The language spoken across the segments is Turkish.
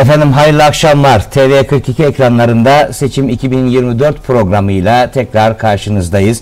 Efendim hayırlı akşamlar. TV42 ekranlarında seçim 2024 programıyla tekrar karşınızdayız.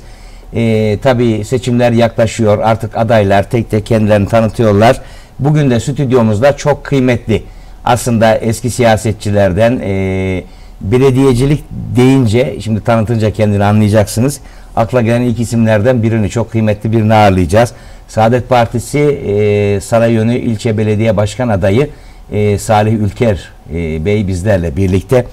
Ee, tabii seçimler yaklaşıyor. Artık adaylar tek tek kendilerini tanıtıyorlar. Bugün de stüdyomuzda çok kıymetli. Aslında eski siyasetçilerden e, belediyecilik deyince şimdi tanıtınca kendini anlayacaksınız. Akla gelen ilk isimlerden birini çok kıymetli birini ağırlayacağız. Saadet Partisi e, Sarayönü ilçe belediye başkan adayı e, Salih Ülker e, Bey bizlerle birlikte.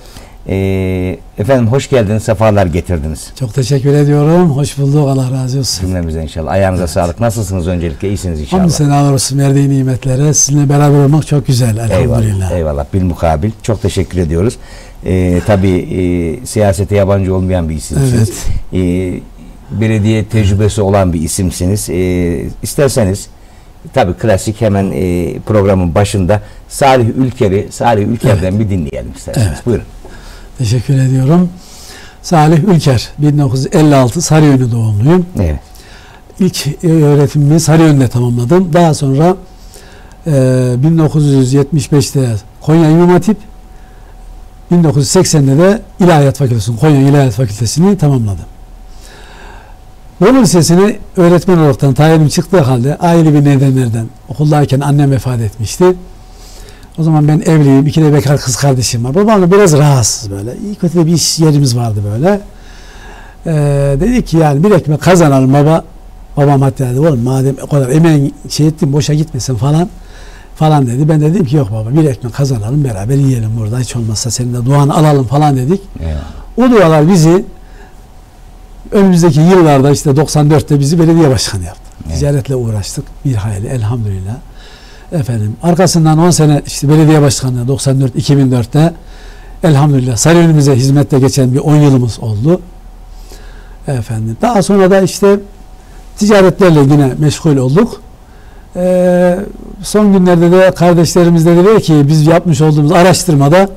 E, efendim hoş geldiniz, sefalar getirdiniz. Çok teşekkür ediyorum. Hoş bulduk. Allah razı olsun. Cümlemize inşallah. Ayağınıza evet. sağlık. Nasılsınız öncelikle? İyisiniz inşallah. Hamdü senalar olsun. Verdiği nimetlere. Sizinle beraber olmak çok güzel. Elhamdülillah. Eyvallah. eyvallah. Bilmukabil. Çok teşekkür ediyoruz. E, tabii e, siyasete yabancı olmayan bir isimsiniz. Evet. E, belediye tecrübesi olan bir isimsiniz. E, isterseniz tabi klasik hemen e, programın başında Salih Ülker'i Salih Ülker'den evet. bir dinleyelim isterseniz. Evet. Buyurun. Teşekkür ediyorum. Salih Ülker 1956 Sarıyönü doğumluyum. Evet. İlk e, öğretimimi Sarıyönü'nde tamamladım. Daha sonra e, 1975'te Konya İmam Hatip 1980'de de İlahiyat Fakültesi, Konya İlahiyat Fakültesini tamamladım. Bolu Lisesi'ne öğretmen olaraktan tayinim çıktığı halde aile bir nedenlerden okuldayken annem vefat etmişti. O zaman ben evliyim. iki de bekar kız kardeşim var. Babam da biraz rahatsız böyle. İyi kötü de bir iş yerimiz vardı böyle. Ee, dedi ki yani bir ekmek kazanalım baba. Babam hatta dedi oğlum madem o kadar emeğin şey ettim boşa gitmesin falan falan dedi. Ben dedim ki yok baba bir ekmek kazanalım beraber yiyelim burada. Hiç olmazsa senin de duanı alalım falan dedik. Yeah. O dualar bizi önümüzdeki yıllarda işte 94'te bizi belediye başkanı yaptı. Evet. Ticaretle uğraştık bir hayli elhamdülillah. Efendim arkasından 10 sene işte belediye başkanlığı 94 2004'te elhamdülillah Sarıyer'imize hizmette geçen bir 10 yılımız oldu. Efendim daha sonra da işte ticaretlerle yine meşgul olduk. Ee, son günlerde de kardeşlerimiz de dediler ki biz yapmış olduğumuz araştırmada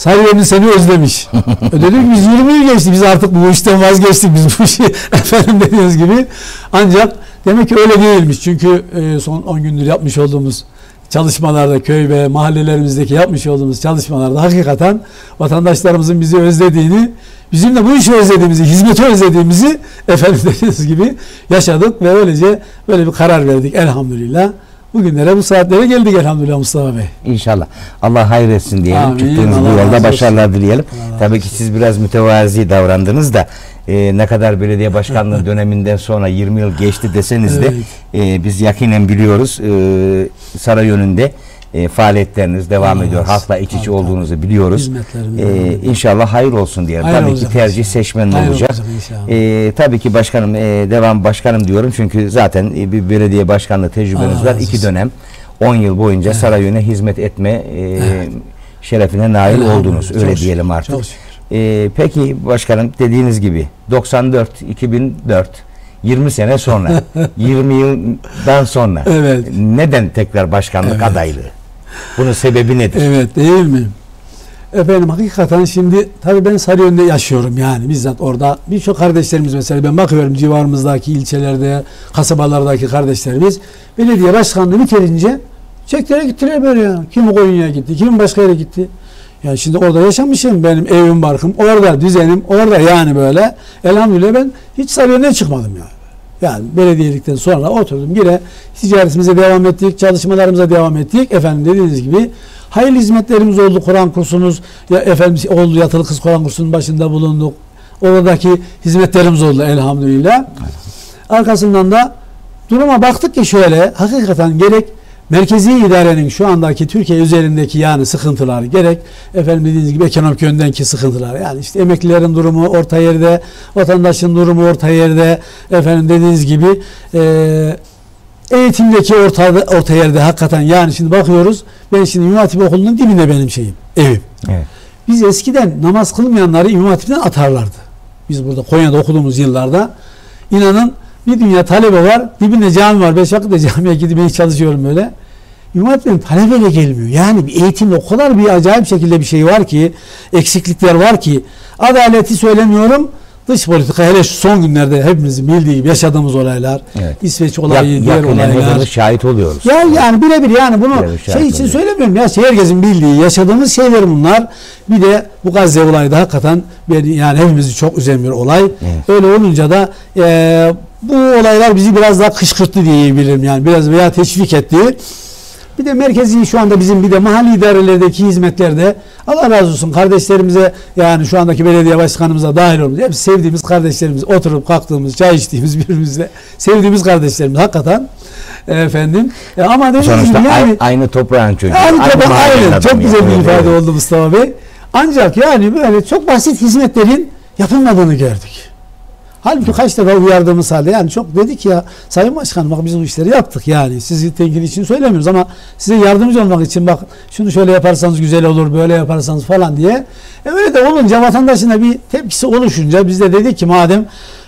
Sarıyer'in seni özlemiş. E dedik biz 20 yıl geçti. Biz artık bu işten vazgeçtik. Biz bu işi efendim dediğiniz gibi. Ancak demek ki öyle değilmiş. Çünkü e, son 10 gündür yapmış olduğumuz çalışmalarda köy ve mahallelerimizdeki yapmış olduğumuz çalışmalarda hakikaten vatandaşlarımızın bizi özlediğini, bizim de bu işi özlediğimizi, hizmeti özlediğimizi efendim dediğiniz gibi yaşadık ve öylece böyle bir karar verdik elhamdülillah. Bugünlere bu saatlere geldik elhamdülillah Mustafa Bey. İnşallah. Allah hayretsin diyelim. Amin. Çıktığınız Allah bu yolda başarılar dileyelim. Allah Tabii ki siz biraz mütevazi davrandınız da e, ne kadar belediye başkanlığı döneminden sonra 20 yıl geçti deseniz evet. de e, biz yakinen biliyoruz e, saray yönünde e, faaliyetleriniz devam Allah ediyor. Halkla iç içe olduğunuzu biliyoruz. E, inşallah hayır olsun diyelim. Hayır tabii ki tercih inşallah. seçmenin hayır olacak. E, tabii ki başkanım e, devam başkanım diyorum çünkü zaten e, bir belediye başkanlığı tecrübeniz var. iki dönem 10 yıl boyunca evet. Sarayön'e hizmet etme e, evet. şerefine nail oldunuz. Öyle çok diyelim artık. Çok e, peki başkanım dediğiniz gibi 94 2004 20 sene sonra 20 yıldan sonra evet. neden tekrar başkanlık evet. adaylığı? Bunun sebebi nedir? Evet değil mi? Efendim hakikaten şimdi tabii ben Sarıyön'de yaşıyorum yani bizzat orada birçok kardeşlerimiz mesela ben bakıyorum civarımızdaki ilçelerde kasabalardaki kardeşlerimiz belediye başkanlığı bitirince çektere gittiler böyle ya. Kim Konya'ya gitti, kim başka yere gitti. Yani şimdi orada yaşamışım benim evim barkım orada düzenim orada yani böyle elhamdülillah ben hiç Sarıyön'e çıkmadım yani. Yani belediyelikten sonra oturdum yine ticaretimize devam ettik, çalışmalarımıza devam ettik. Efendim dediğiniz gibi hayırlı hizmetlerimiz oldu. Kur'an kursumuz ya efendim oldu yatılı kız Kur'an kursunun başında bulunduk. Oradaki hizmetlerimiz oldu elhamdülillah. Arkasından da duruma baktık ki şöyle hakikaten gerek merkezi idarenin şu andaki Türkiye üzerindeki yani sıkıntılar gerek efendim dediğiniz gibi ekonomik yöndeki sıkıntılar yani işte emeklilerin durumu orta yerde vatandaşın durumu orta yerde efendim dediğiniz gibi e, eğitimdeki orta, orta yerde hakikaten yani şimdi bakıyoruz ben şimdi İmam Hatip Okulu'nun dibinde benim şeyim evim. Evet. Biz eskiden namaz kılmayanları İmam Hatip'ten atarlardı. Biz burada Konya'da okuduğumuz yıllarda inanın bir dünya talebe var. Dibinde cami var. Beş vakit de camiye gidip çalışıyorum böyle. İmam Hatip'in talebeyle gelmiyor. Yani bir eğitimde o kadar bir acayip şekilde bir şey var ki eksiklikler var ki adaleti söylemiyorum dış politika hele şu son günlerde hepimizin bildiği gibi yaşadığımız olaylar, evet. İsveç olayı, ya, diğer olaylar. şahit oluyoruz. Ya yani birebir yani bunu şey için oluyor. söylemiyorum ya şey herkesin bildiği, yaşadığımız şeyler bunlar. Bir de bu Gazze olayı da hakikaten yani hepimizi çok üzen bir olay. Evet. Öyle olunca da e, bu olaylar bizi biraz daha kışkırttı diyebilirim yani biraz veya teşvik etti. Bir de merkezi şu anda bizim bir de mahalli idarelerdeki hizmetlerde Allah razı olsun kardeşlerimize yani şu andaki belediye başkanımıza dahil olmuş. Hep sevdiğimiz kardeşlerimiz oturup kalktığımız çay içtiğimiz birbirimizle sevdiğimiz kardeşlerimiz hakikaten efendim. E ama dediğim gibi yani aynı toprağın çocuğu. Aynı toprağın aynı. Çok güzel bir ifade oldu Mustafa Bey. Ancak yani böyle çok basit hizmetlerin yapılmadığını gördük. Halbuki kaç defa uyardığımız halde yani çok dedik ya Sayın Başkanım bak biz bu işleri yaptık yani sizi tenkit için söylemiyoruz ama size yardımcı olmak için bak şunu şöyle yaparsanız güzel olur böyle yaparsanız falan diye. E öyle de olunca vatandaşın da bir tepkisi oluşunca biz de dedik ki madem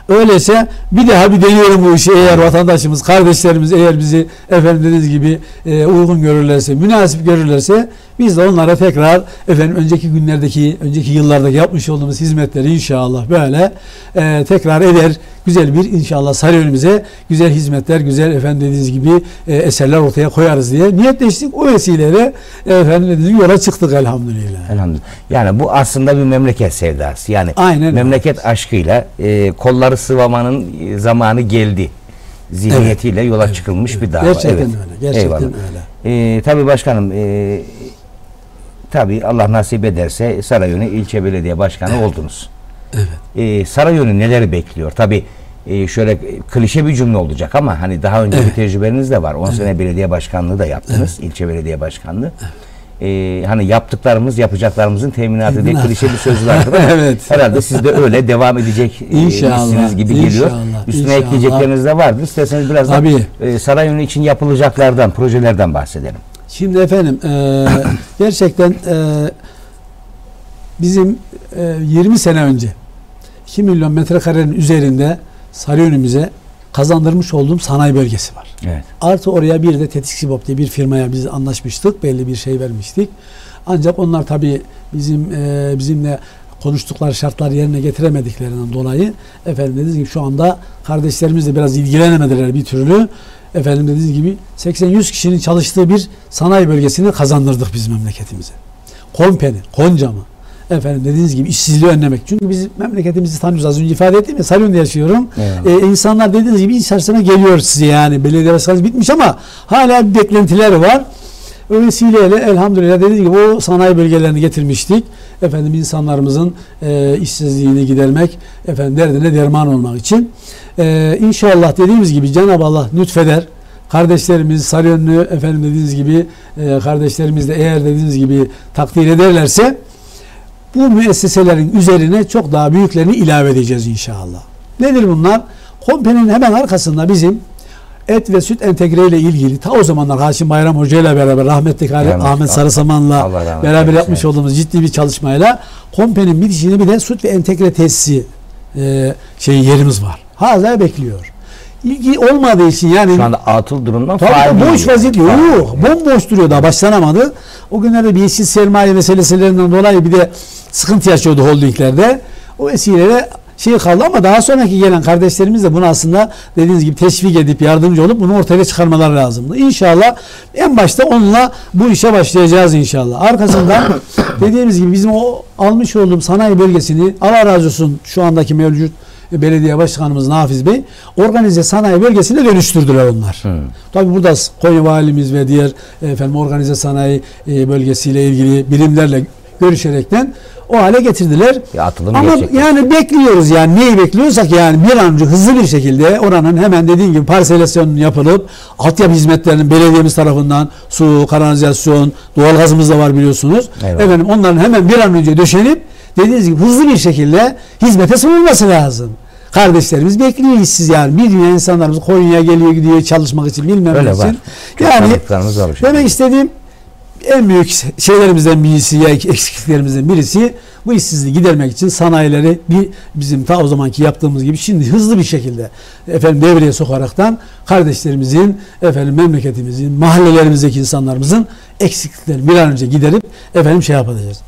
Öyleyse bir daha bir deneyelim bu işi eğer vatandaşımız, kardeşlerimiz eğer bizi efendim dediğiniz gibi e, uygun görürlerse, münasip görürlerse biz de onlara tekrar efendim önceki günlerdeki, önceki yıllardaki yapmış olduğumuz hizmetleri inşallah böyle e, tekrar eder. Güzel bir inşallah Sarıyer'imize güzel hizmetler, güzel efendim dediğiniz gibi e, eserler ortaya koyarız diye niyetleştik. O vesileyle e, efendim dediğiniz yola çıktık elhamdülillah. Elhamdülillah. Yani bu aslında bir memleket sevdası. Yani Aynen memleket öyle. aşkıyla e, kolları sıvamanın zamanı geldi zihniyetiyle evet. yola evet. çıkılmış evet. bir dava. Gerçekten evet. öyle. Gerçekten Eyvallah. öyle. E, tabii başkanım e, tabii Allah nasip ederse Sarayönü ilçe belediye başkanı evet. oldunuz. Evet. E, Sarayönü neler bekliyor? Tabii e, şöyle klişe bir cümle olacak ama hani daha önce evet. bir tecrübeniz de var. 10 evet. sene belediye başkanlığı da yaptınız. Evet. ilçe belediye başkanlığı. Evet e, hani yaptıklarımız yapacaklarımızın teminatı diye klişe bir söz vardır evet. herhalde siz de öyle devam edecek e, inşallah, gibi geliyor. İnşallah, Üstüne inşallah. ekleyecekleriniz de vardır. İsterseniz biraz da e, Sarayönü için yapılacaklardan, projelerden bahsedelim. Şimdi efendim e, gerçekten e, bizim e, 20 sene önce 2 milyon metrekarenin üzerinde Sarıyönü'müze kazandırmış olduğum sanayi bölgesi var. Evet. Artı oraya bir de Tetik Sibop diye bir firmaya biz anlaşmıştık. Belli bir şey vermiştik. Ancak onlar tabii bizim e, bizimle konuştukları şartlar yerine getiremediklerinden dolayı efendim dediğiniz gibi şu anda kardeşlerimiz de biraz ilgilenemediler bir türlü. Efendim dediğiniz gibi 80-100 kişinin çalıştığı bir sanayi bölgesini kazandırdık biz memleketimize. Kompeni, Konca mı? efendim dediğiniz gibi işsizliği önlemek. Çünkü biz memleketimizi tanıyoruz. Az önce ifade ettim ya Salon'da yaşıyorum. Evet. Ee, insanlar dediğiniz gibi içerisine geliyor size yani. Belediye başkanı bitmiş ama hala bir beklentileri var. O elhamdülillah dediğiniz gibi o sanayi bölgelerini getirmiştik. Efendim insanlarımızın e, işsizliğini gidermek, efendim derdine derman olmak için. E, inşallah dediğimiz gibi Cenab-ı Allah lütfeder. Kardeşlerimiz Sarıyönlü efendim dediğiniz gibi e, kardeşlerimiz de eğer dediğiniz gibi takdir ederlerse bu müesseselerin üzerine çok daha büyüklerini ilave edeceğiz inşallah. Nedir bunlar? Kompenin hemen arkasında bizim et ve süt entegre ile ilgili ta o zamanlar Haşim Bayram Hoca ile beraber rahmetli Rahmet, Ahmet Sarısaman'la beraber yapmış evet. olduğumuz ciddi bir çalışmayla kompenin bitişinde bir de süt ve entegre tesisi e, şey yerimiz var. Hala bekliyor. İlgi olmadığı için yani şu anda atıl durumdan faal boş vaziyette yok. Bomboş duruyor daha başlanamadı. O günlerde bir yeşil sermaye meselelerinden dolayı bir de sıkıntı yaşıyordu holdinglerde. O vesileyle şey kaldı ama daha sonraki gelen kardeşlerimiz de bunu aslında dediğiniz gibi teşvik edip yardımcı olup bunu ortaya çıkarmalar lazımdı. İnşallah en başta onunla bu işe başlayacağız inşallah. Arkasından dediğimiz gibi bizim o almış olduğum sanayi bölgesini Allah razı olsun şu andaki mevcut belediye başkanımız Nafiz Bey organize sanayi bölgesine dönüştürdüler onlar. Hmm. Tabi burada Konya valimiz ve diğer efendim organize sanayi e, bölgesiyle ilgili birimlerle görüşerekten o hale getirdiler. atılım Ama gerçekten. yani bekliyoruz yani neyi bekliyorsak yani bir an önce hızlı bir şekilde oranın hemen dediğim gibi parselasyonun yapılıp altyapı hizmetlerinin belediyemiz tarafından su, kanalizasyon, doğalgazımız da var biliyorsunuz. Eyvallah. Efendim onların hemen bir an önce döşenip dediğiniz gibi hızlı bir şekilde hizmete sunulması lazım. Kardeşlerimiz bekliyor işsiz yani. Bir dünya insanlarımız Konya'ya geliyor gidiyor çalışmak için bilmem Öyle için. Var. Yani demek istediğim en büyük şeylerimizden birisi eksikliklerimizden birisi bu işsizliği gidermek için sanayileri bir bizim ta o zamanki yaptığımız gibi şimdi hızlı bir şekilde efendim devreye sokaraktan kardeşlerimizin efendim memleketimizin mahallelerimizdeki insanlarımızın eksikliklerini bir an önce giderip efendim şey yapacağız.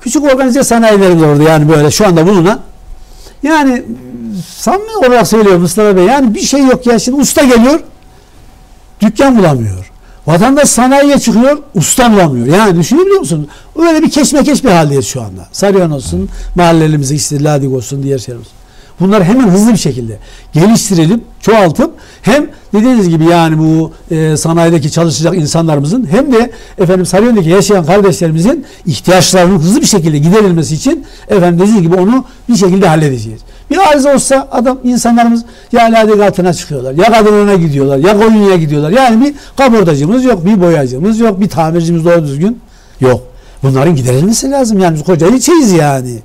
Küçük organize sanayilerimiz orada yani böyle şu anda bulunan Yani samimi olarak söylüyorum Mustafa Bey. Yani bir şey yok ya. Şimdi usta geliyor. Dükkan bulamıyor. Vatandaş sanayiye çıkıyor, usta bulamıyor. Yani düşünebiliyor musun? Öyle bir keşmekeş bir haldeyiz şu anda. Sarıyan olsun, mahallelerimize işte Ladik olsun, diğer şeyler olsun. Bunlar hemen hızlı bir şekilde geliştirelim, çoğaltıp hem dediğiniz gibi yani bu e, sanayideki çalışacak insanlarımızın hem de efendim Sarıyer'deki yaşayan kardeşlerimizin ihtiyaçlarının hızlı bir şekilde giderilmesi için efendim dediğiniz gibi onu bir şekilde halledeceğiz. Bir arıza olsa adam insanlarımız ya ladik altına çıkıyorlar, ya Kadınına gidiyorlar, ya Konya'ya gidiyorlar. Yani bir kaportacımız yok, bir boyacımız yok, bir tamircimiz doğru düzgün yok. Bunların giderilmesi lazım yani biz koca ilçeyiz yani.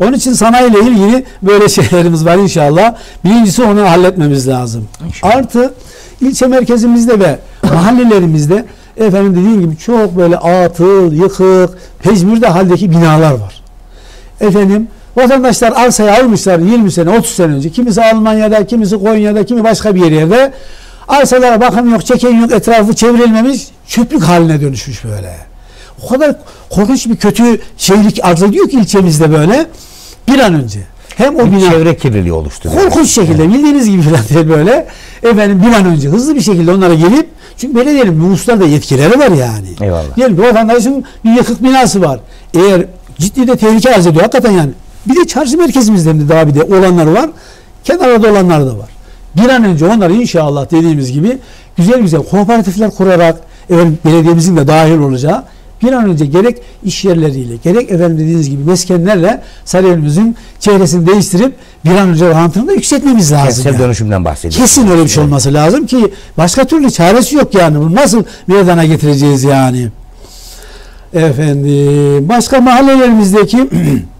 Onun için sanayiyle ilgili böyle şeylerimiz var inşallah. Birincisi onu halletmemiz lazım. İnşallah. Artı ilçe merkezimizde ve mahallelerimizde efendim dediğim gibi çok böyle atıl, yıkık, pezmürde haldeki binalar var. Efendim vatandaşlar arsayı almışlar 20 sene 30 sene önce. Kimisi Almanya'da, kimisi Konya'da, kimi başka bir yerde. Arsalara bakım yok, çeken yok, etrafı çevrilmemiş, çöplük haline dönüşmüş böyle o kadar korkunç bir kötü şeylik arz ediyor ki ilçemizde böyle bir an önce. Hem o bir bina çevre kirliliği oluşturuyor. Korkunç şekilde evet. bildiğiniz gibi falan böyle efendim bir an önce hızlı bir şekilde onlara gelip çünkü belediyenin nüfuslarda da yetkileri var yani. Eyvallah. Diyelim ki vatandaşın bir yıkık binası var. Eğer ciddi de tehlike arz ediyor hakikaten yani. Bir de çarşı merkezimizde de daha bir de olanlar var. Kenarda olanlar da var. Bir an önce onları inşallah dediğimiz gibi güzel güzel kooperatifler kurarak efendim, belediyemizin de dahil olacağı bir an önce gerek iş yerleriyle gerek efendim dediğiniz gibi meskenlerle Sarıyer'imizin çehresini değiştirip bir an önce rantını da yükseltmemiz lazım. Kentsel yani. dönüşümden bahsediyoruz. Kesin öyle bir şey olması lazım ki başka türlü çaresi yok yani. Bunu nasıl meydana getireceğiz yani? Efendim başka mahallelerimizdeki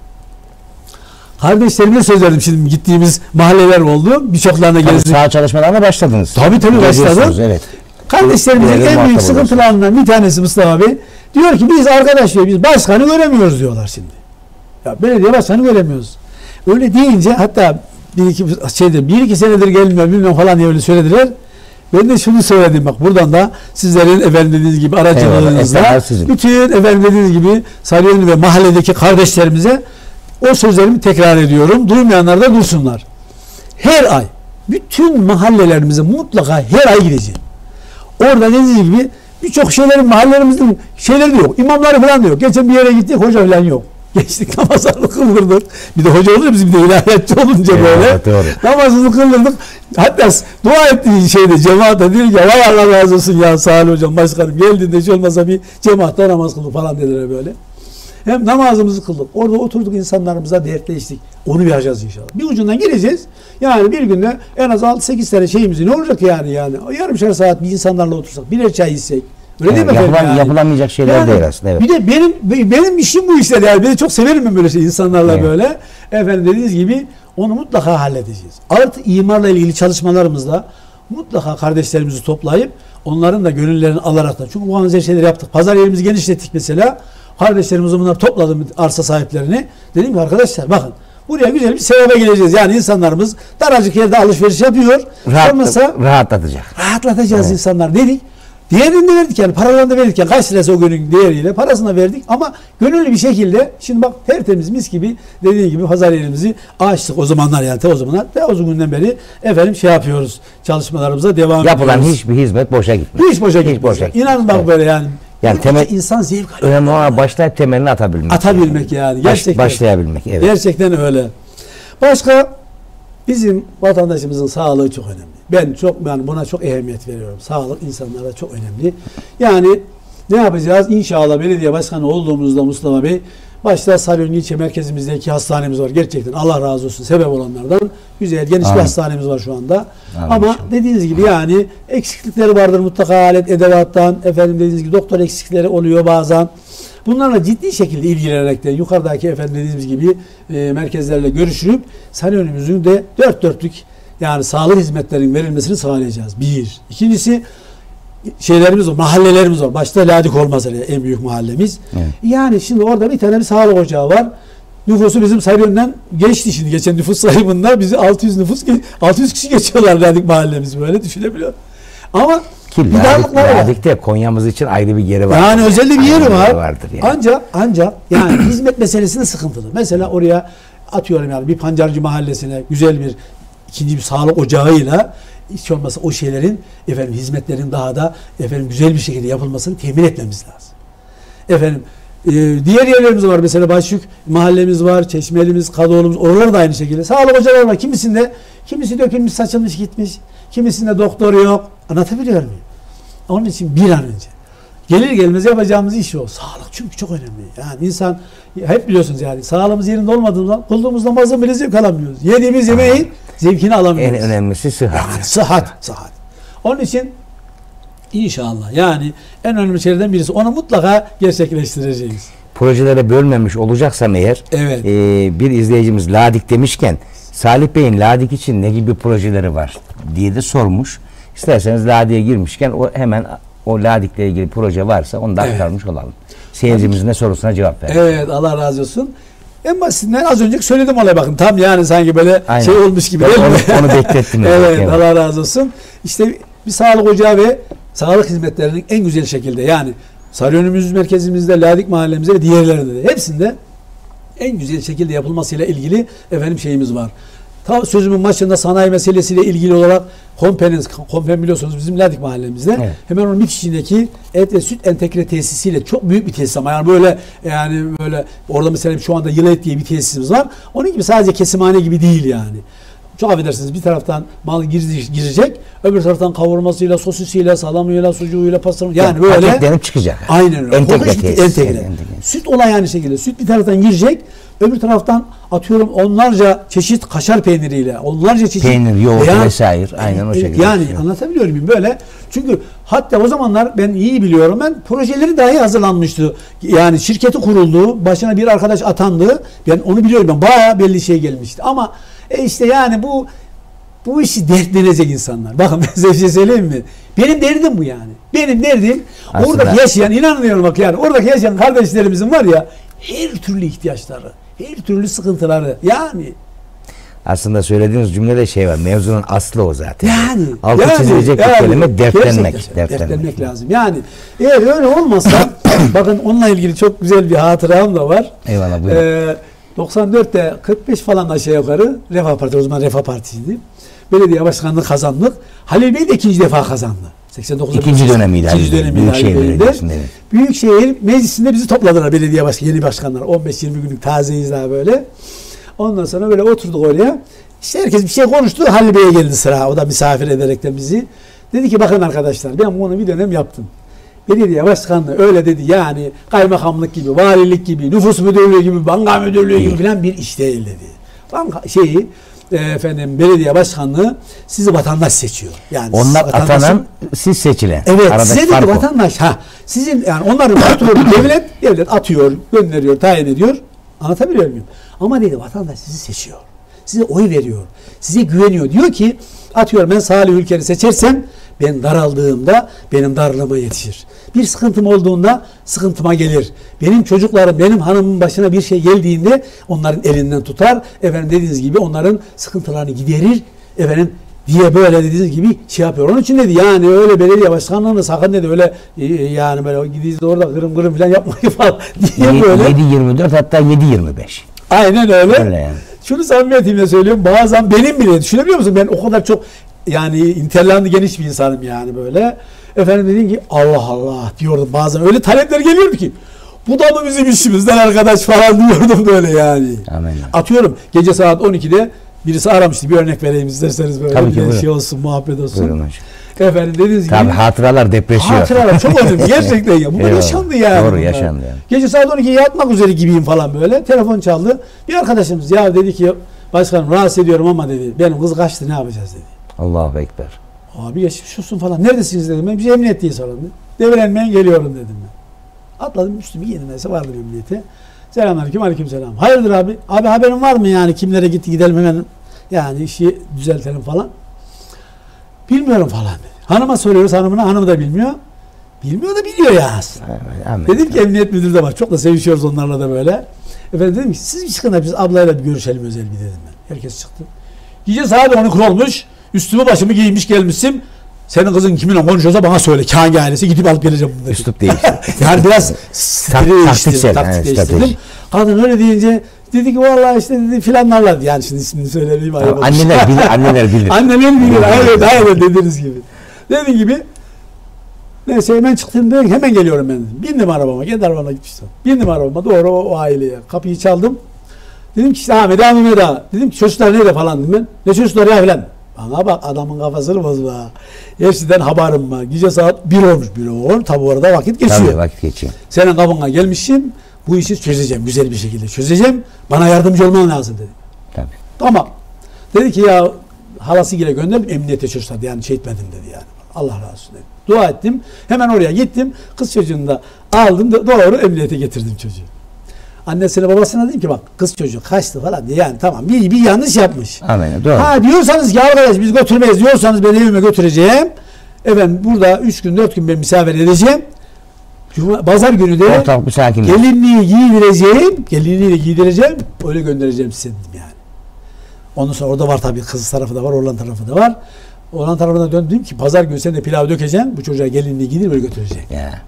kardeşlerime söz verdim şimdi gittiğimiz mahalleler oldu. Birçoklarına gezdik. Sağ çalışmalarına başladınız. Tabii tabii başladım. Evet. Kardeşlerimizin en büyük sıkıntılarından bir tanesi Mustafa Bey Diyor ki biz arkadaş diyor biz başkanı göremiyoruz diyorlar şimdi. Ya belediye başkanı göremiyoruz. Öyle deyince hatta bir iki şeyde bir iki senedir gelmiyor bilmem falan diye öyle söylediler. Ben de şunu söyledim bak buradan da sizlerin efendim dediğiniz gibi aracılığınızla bütün efendim dediğiniz gibi Sarıyenin ve mahalledeki kardeşlerimize o sözlerimi tekrar ediyorum. Duymayanlar da duysunlar. Her ay bütün mahallelerimize mutlaka her ay gideceğim. Orada dediğiniz gibi Birçok şeylerin mahallelerimizin şeyleri de yok. İmamları falan da yok. Geçen bir yere gittik hoca falan yok. Geçtik namazını kıldırdık. Bir de hoca olunca bizim de ilahiyatçı olunca evet, böyle. Doğru. Namazını kıldırdık. Hatta dua ettiği şeyde cemaate diyor ki vay Allah razı olsun ya Salih hocam başkanım geldiğinde hiç olmazsa bir cemaatte namaz kıldık falan dediler böyle. Hem namazımızı kıldık. Orada oturduk insanlarımıza dertleştik. Onu yapacağız inşallah. Bir ucundan gireceğiz. Yani bir günde en az 6-8 tane şeyimiz ne olacak yani yani. Yarımşar saat bir insanlarla otursak, birer çay içsek. Öyle evet, değil mi yapılan, yani? Yapılamayacak şeyler yani, değil aslında. Evet. Bir de benim benim işim bu işler yani. Ben çok severim ben böyle şey insanlarla evet. böyle. Efendim dediğiniz gibi onu mutlaka halledeceğiz. Artı imarla ilgili çalışmalarımızda mutlaka kardeşlerimizi toplayıp onların da gönüllerini alarak da çünkü bu benzer şeyleri yaptık. Pazar yerimizi genişlettik mesela. Kardeşlerimizi bunlar topladım arsa sahiplerini. Dedim ki arkadaşlar bakın buraya güzel bir sevaba geleceğiz. Yani insanlarımız daracık yerde alışveriş yapıyor. Rahat, Olmasa, rahatlatacak. Rahatlatacağız evet. insanlar dedik. Diğerini de verdik yani paralarını da verdik yani kaç lirası o günün değeriyle parasını da verdik ama gönüllü bir şekilde şimdi bak tertemiz mis gibi dediğin gibi pazar yerimizi açtık o zamanlar yani te o zamanlar te o günden beri efendim şey yapıyoruz çalışmalarımıza devam Yapılan ediyoruz. Yapılan hiçbir hizmet boşa gitmiyor. Hiç boşa gitmiyor. Boşa gitmiyor. İnanın bak evet. böyle yani yani temel insan zevk alıyor. Önemli olan başlayıp temelini atabilmek. Atabilmek yani. yani. Gerçekten. Baş, başlayabilmek. Evet. Gerçekten öyle. Başka bizim vatandaşımızın sağlığı çok önemli. Ben çok yani buna çok ehemmiyet veriyorum. Sağlık insanlara çok önemli. Yani ne yapacağız? İnşallah belediye başkanı olduğumuzda Mustafa Bey başta Sarıyon ilçe merkezimizdeki hastanemiz var. Gerçekten Allah razı olsun sebep olanlardan. Güzel geniş Amin. bir hastanemiz var şu anda. Amin. Ama inşallah. dediğiniz gibi yani eksiklikleri vardır mutlaka alet edevattan. Efendim dediğiniz gibi doktor eksiklikleri oluyor bazen. Bunlarla ciddi şekilde ilgilenerek de yukarıdaki efendim dediğimiz gibi e, merkezlerle görüşülüp Sarıyon'umuzun de dört dörtlük yani sağlık hizmetlerinin verilmesini sağlayacağız. Bir. İkincisi şeylerimiz var, mahallelerimiz var. Başta Ladik olmaz en büyük mahallemiz. Evet. Yani şimdi orada bir tane bir sağlık ocağı var. Nüfusu bizim Sarıyön'den geçti şimdi. Geçen nüfus sayımında bizi 600 nüfus 600 kişi geçiyorlar Ladik mahallemiz böyle düşünebiliyor. Ama ki Ladik, Ladik'te Konya'mız için ayrı bir yeri var. Yani özel bir yeri var. Vardır yani. Ancak ancak yani hizmet meselesinde sıkıntılı. Mesela oraya atıyorum yani bir pancarcı mahallesine güzel bir ikinci bir sağlık ocağıyla hiç olmazsa o şeylerin efendim hizmetlerin daha da efendim güzel bir şekilde yapılmasını temin etmemiz lazım. Efendim e, diğer yerlerimiz var mesela Başyük mahallemiz var, Çeşmelimiz, Kadıoğlu'muz oralar da aynı şekilde. Sağlık ocalar var. Kimisinde kimisi dökülmüş, saçılmış gitmiş. Kimisinde doktor yok. Anlatabiliyor muyum? Onun için bir an önce gelir gelmez yapacağımız iş o. Sağlık çünkü çok önemli. Yani insan hep biliyorsunuz yani sağlığımız yerinde olmadığında kıldığımız namazın bile zevk alamıyoruz. Yediğimiz yemeğin zevkini alamıyoruz. En önemlisi sıhhat. Yani sıhhat, sıhhat. Onun için inşallah yani en önemli şeylerden birisi onu mutlaka gerçekleştireceğiz. Projelere bölmemiş olacaksam eğer Evet. e, bir izleyicimiz Ladik demişken Salih Bey'in Ladik için ne gibi projeleri var diye de sormuş. İsterseniz Ladik'e girmişken o hemen o Ladik'le ilgili proje varsa onu da Evet. aktarmış olalım. Seyircimizin de sorusuna cevap ver. Evet Allah razı olsun. En basitinden az önce söyledim olaya bakın. Tam yani sanki böyle Aynen. şey olmuş gibi değil mi? onu- onu beklettim. evet, Evet. Allah razı olsun. İşte bir sağlık ocağı ve sağlık hizmetlerinin en güzel şekilde yani Sarıyönümüz merkezimizde, Ladik mahallemizde ve diğerlerinde de hepsinde en güzel şekilde yapılmasıyla ilgili efendim şeyimiz var. Ta sözümün başında sanayi meselesiyle ilgili olarak Kompen'in, Kompen biliyorsunuz bizim Ladik mahallemizde. Evet. Hemen onun bitişindeki et ve süt entegre tesisiyle çok büyük bir tesis ama yani böyle yani böyle orada mesela şu anda Yılı Et diye bir tesisimiz var. Onun gibi sadece kesimhane gibi değil yani. Çok affedersiniz bir taraftan mal gir- girecek, öbür taraftan kavurmasıyla, sosisiyle, salamıyla, sucuğuyla, pastırma yani böyle Paketlenip çıkacak. Aynen öyle. Entegre tesis. entegre. Entegre. Süt olay aynı şekilde. Süt bir taraftan girecek, öbür taraftan atıyorum onlarca çeşit kaşar peyniriyle, onlarca çeşit Peynir, yoğurt beyaz- vesaire. Aynen o E, şekilde. Yani Evet. anlatabiliyor muyum böyle? Çünkü hatta o zamanlar ben iyi biliyorum ben projeleri dahi hazırlanmıştı. Yani şirketi kuruldu, başına bir arkadaş atandı. Ben onu biliyorum ben bayağı belli şey gelmişti. Ama e işte yani bu bu işi dertlenecek insanlar. Bakın ben size bir şey söyleyeyim mi? Benim derdim bu yani. Benim derdim Aslında- oradaki yaşayan inanmıyorum bak yani oradaki yaşayan kardeşlerimizin var ya her türlü ihtiyaçları, her türlü sıkıntıları yani Aslında söylediğiniz cümlede şey var. Mevzunun aslı o zaten. Yani. Altı yani, çizilecek bir yani, kelime dertlenmek. Dertlenmek. dertlenmek lazım. Yani eğer öyle olmazsa bakın onunla ilgili çok güzel bir hatıram da var. Eyvallah buyurun. Ee, 94'te 45 falan aşağı yukarı Refah Partisi o zaman Refah Partisi'ydi. Belediye başkanlığı kazandık. Halil Bey de ikinci defa kazandı. 89'da İkinci dönemiydi İkinci dönemiydi Büyükşehir de. Belediyesi'nde. Büyükşehir Meclisi'nde bizi topladılar belediye başkanı, yeni başkanlar. 15-20 günlük tazeyiz daha böyle. Ondan sonra böyle oturduk oraya. İşte herkes bir şey konuştu. Halil Bey'e geldi sıra. O da misafir ederekten bizi. Dedi ki bakın arkadaşlar ben bunu bir dönem yaptım. Belediye başkanlığı öyle dedi yani kaymakamlık gibi, valilik gibi, nüfus müdürlüğü gibi, banka müdürlüğü gibi falan bir iş değil dedi. Banka şeyi e, efendim belediye başkanlığı sizi vatandaş seçiyor. Yani Onlar atanan, siz seçilen. Evet Aradaki size dedi o. vatandaş ha sizin yani onların patronu devlet devlet atıyor gönderiyor tayin ediyor anlatabiliyor muyum? Ama dedi vatandaş sizi seçiyor. Size oy veriyor. Size güveniyor. Diyor ki atıyorum ben Salih Ülker'i seçersem ben daraldığımda benim darlığıma yetişir. Bir sıkıntım olduğunda sıkıntıma gelir. Benim çocuklarım, benim hanımın başına bir şey geldiğinde onların elinden tutar. Efendim dediğiniz gibi onların sıkıntılarını giderir. Efendim diye böyle dediğiniz gibi şey yapıyor. Onun için dedi yani öyle belediye başkanlığını sakın dedi öyle e, yani böyle gidiyiz orada kırım kırım falan yapmayı falan diye böyle. 7-24 hatta 7-25. Aynen öyle. Öyle yani. Şunu samimiyetimle söylüyorum. Bazen benim bile düşünebiliyor musun? Ben o kadar çok yani interlandı geniş bir insanım yani böyle. Efendim dedim ki Allah Allah diyordum bazen. Öyle talepler geliyordu ki. Bu da mı bizim işimizden arkadaş falan diyordum böyle yani. Amin. Atıyorum gece saat 12'de birisi aramıştı. Bir örnek vereyim isterseniz böyle Tabii ki, bir buyurun. şey olsun, muhabbet olsun. Buyurun hocam. Efendim dediğiniz Tabii gibi hatıralar depreşiyor. hatıralar çok önemli gerçekten ya. Bunlar yaşandı yani. Doğru, yaşandı yani. Gece saat 12'ye yatmak üzere gibiyim falan böyle. Telefon çaldı. Bir arkadaşımız ya dedi ki başkanım rahatsız ediyorum ama dedi. Benim kız kaçtı ne yapacağız dedi. Allahu Ekber. Abi geçmiş olsun falan. Neredesiniz dedim. Ben bir emniyetteyiz falan. dedi. Devrelmeyen geliyorum dedim ben. Atladım üstümü giydim neyse vardım emniyete. Selamünaleyküm aleyküm selam. Hayırdır abi? Abi haberin var mı yani kimlere gitti gidelim hemen yani işi düzeltelim falan. Bilmiyorum falan dedi. Hanıma soruyoruz hanımına hanım da bilmiyor. Bilmiyor da biliyor ya aslında. Evet, amin. Dedim ki emniyet müdürü de var. Çok da sevişiyoruz onlarla da böyle. Efendim dedim ki siz bir çıkın da biz ablayla bir görüşelim özel bir dedim ben. Herkes çıktı. Gece saat 12 olmuş. Üstümü başımı giymiş gelmişim. Senin kızın kiminle konuşuyorsa bana söyle. Hangi ailesi gidip alıp geleceğim bunları. Üslup değişti. yani biraz stili değiştirdim, taktik değiştirdim. Kadın öyle deyince Dedi ki vallahi işte dedi filanlarla yani şimdi ismini söylemeyeyim. Tamam, anneler bilir, anneler bilir. anneler bilir. evet, evet dediğiniz gibi. Dediğim gibi Neyse hemen çıktım dedim hemen geliyorum ben. Bindim arabama, kendi arabama gitmiştim. Bindim arabama doğru o, o aileye. Kapıyı çaldım. Dedim ki işte Ahmet abi Meda. Dedim ki çocuklar nerede falan dedim ben. Ne çocuklar ya falan. Bana bak adamın kafasını bozma. Hepsinden haberim var. Gece saat 1 olmuş 1 olmuş. Tabi orada vakit geçiyor. Tabii vakit geçiyor. Senin kapına gelmişim. Bu işi çözeceğim. Güzel bir şekilde çözeceğim. Bana yardımcı olman lazım dedi. Tabii. Tamam. Dedi ki ya halası gire gönderdim emniyete çocuklar yani şey etmedim dedi yani. Allah razı olsun dedi. Dua ettim. Hemen oraya gittim. Kız çocuğunu da aldım da doğru emniyete getirdim çocuğu. Annesine babasına dedim ki bak kız çocuğu kaçtı falan diye yani tamam bir, bir yanlış yapmış. Amin. Doğru. Ha diyorsanız ki arkadaş biz götürmeyiz diyorsanız ben evime götüreceğim. Efendim burada 3 gün 4 gün ben misafir edeceğim. Cuma, pazar günü de Ortalık sakinlik. gelinliği giydireceğim. Gelinliği giydireceğim. Öyle göndereceğim size dedim yani. Ondan sonra orada var tabii kız tarafı da var, oğlan tarafı da var. Oğlan tarafına döndüm ki pazar günü sen de pilav dökeceksin. Bu çocuğa gelinliği giydir böyle götüreceksin. Ya.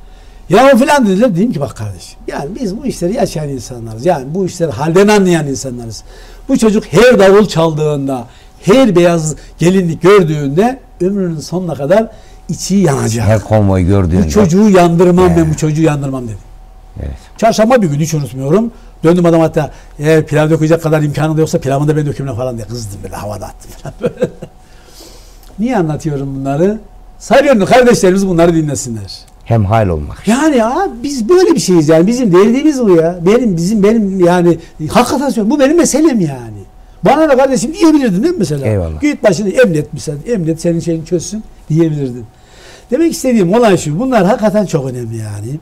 Ya o filan dediler. Dedim ki bak kardeşim. Yani biz bu işleri yaşayan insanlarız. Yani bu işleri halden anlayan insanlarız. Bu çocuk her davul çaldığında, her beyaz gelinlik gördüğünde ömrünün sonuna kadar içi yanacak. Her konvoyu gördüğünde. Bu çocuğu yandırmam He. ben bu çocuğu yandırmam dedi. Evet. Çarşamba bir gün hiç unutmuyorum. Döndüm adam hatta eğer pilav dökecek kadar imkanı da yoksa pilavını da ben dökümle falan diye kızdım böyle havada attım falan böyle. Niye anlatıyorum bunları? Sarıyorum kardeşlerimiz bunları dinlesinler. Hem hal olmak. Yani ya biz böyle bir şeyiz yani bizim derdimiz bu ya. Benim bizim benim yani hakikaten söylüyorum bu benim meselem yani. Bana da kardeşim diyebilirdin değil mi mesela? Eyvallah. Git başını emniyet mesela. Emniyet senin şeyini çözsün diyebilirdin. Demek istediğim olay şu. Bunlar hakikaten çok önemli yani.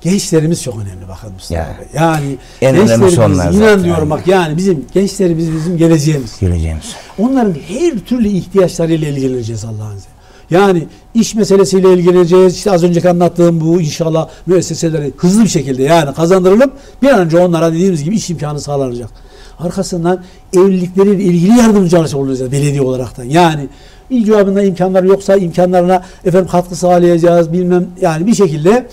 Gençlerimiz çok önemli bakın Mustafa Ya. Bey. Yani En gençlerimiz, onlar inan diyorum bak yani bizim gençlerimiz bizim geleceğimiz. Geleceğimiz. Onların her türlü ihtiyaçlarıyla ilgileneceğiz Allah'ın izniyle. Yani iş meselesiyle ilgileneceğiz. İşte az önceki anlattığım bu inşallah müesseseleri hızlı bir şekilde yani kazandırılıp bir an önce onlara dediğimiz gibi iş imkanı sağlanacak. Arkasından evlilikleriyle ilgili yardımcı olacağız belediye olaraktan. Yani icabında imkanları yoksa imkanlarına efendim katkı sağlayacağız bilmem yani bir şekilde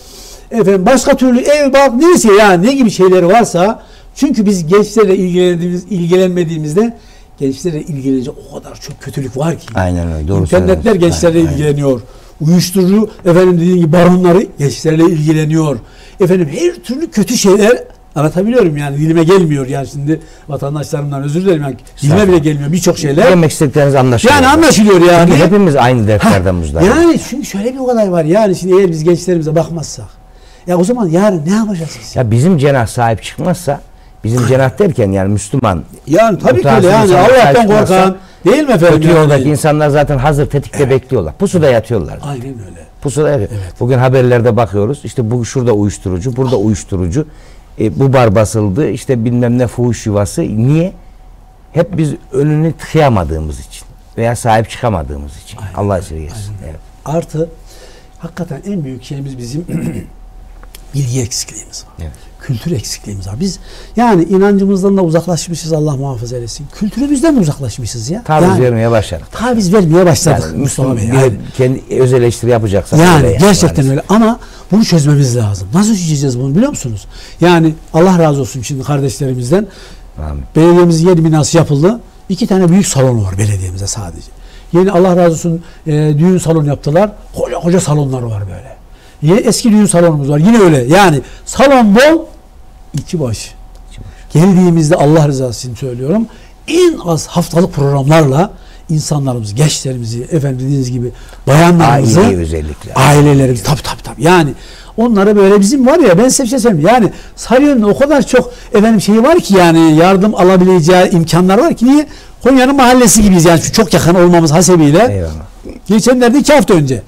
efendim başka türlü ev bak neyse yani ne gibi şeyleri varsa çünkü biz gençlerle ilgilendiğimiz, ilgilenmediğimizde gençlerle ilgilenecek o kadar çok kötülük var ki. Aynen öyle. Doğru İnternetler gençlerle Aynen, aynen. ilgileniyor. Uyuşturucu efendim dediğim gibi baronları gençlerle ilgileniyor. Efendim her türlü kötü şeyler anlatabiliyorum yani dilime gelmiyor yani şimdi vatandaşlarımdan özür dilerim yani dilime bile gelmiyor birçok şeyler. Demek istedikleriniz anlaşılıyor. Yani anlaşılıyor yani. Çünkü hepimiz aynı dertlerden muzdarip. Yani çünkü şöyle bir olay var yani şimdi eğer biz gençlerimize bakmazsak ya o zaman yarın ne yapacağız biz? Ya bizim cenah sahip çıkmazsa bizim cenah derken yani Müslüman Yani tabii ki öyle yani Allah'tan korkan değil mi efendim? kötü yani? yoldaki insanlar zaten hazır tetikte bekliyorlar. Pusuda yatıyorlar. Aynen öyle. Pusuda yatıyor. Bugün haberlerde bakıyoruz. İşte bu şurada uyuşturucu, burada uyuşturucu. E, bu bar basıldı. işte bilmem ne fuhuş yuvası. Niye? Hep biz önünü tıkayamadığımız için veya sahip çıkamadığımız için. Aynen. Allah esirgesin. Evet. Artı hakikaten en büyük şeyimiz bizim bilgi eksikliğimiz var. Evet. Kültür eksikliğimiz var. Biz yani inancımızdan da uzaklaşmışız Allah muhafaza eylesin. Kültürümüzden de uzaklaşmışız ya. Taviz yani, vermeye başladık. taviz vermeye başladık Yani Mustafa Müslüman Bey. Yani, kendi öz eleştiri yapacaksa yani yap gerçekten maalesef. öyle ama bunu çözmemiz lazım. Nasıl çözeceğiz bunu biliyor musunuz? Yani Allah razı olsun şimdi kardeşlerimizden. Amin. Belediyemizin yeni binası yapıldı. İki tane büyük salon var belediyemizde sadece. Yeni Allah razı olsun e, düğün salonu yaptılar. Koca koca salonlar var böyle. Yine eski düğün salonumuz var. Yine öyle. Yani salon bol, içi boş. İçi boş. Geldiğimizde Allah rızası için söylüyorum. En az haftalık programlarla insanlarımız, gençlerimizi, efendim dediğiniz gibi bayanlarımızı, Aileyi özellikle. ailelerimiz tabii tabii tabii. Yani onlara böyle bizim var ya ben size bir şey söyleyeyim. Yani Sarıyer'in o kadar çok efendim şeyi var ki yani yardım alabileceği imkanlar var ki niye? Konya'nın mahallesi gibiyiz yani şu çok yakın olmamız hasebiyle. Eyvallah. Geçenlerde iki hafta önce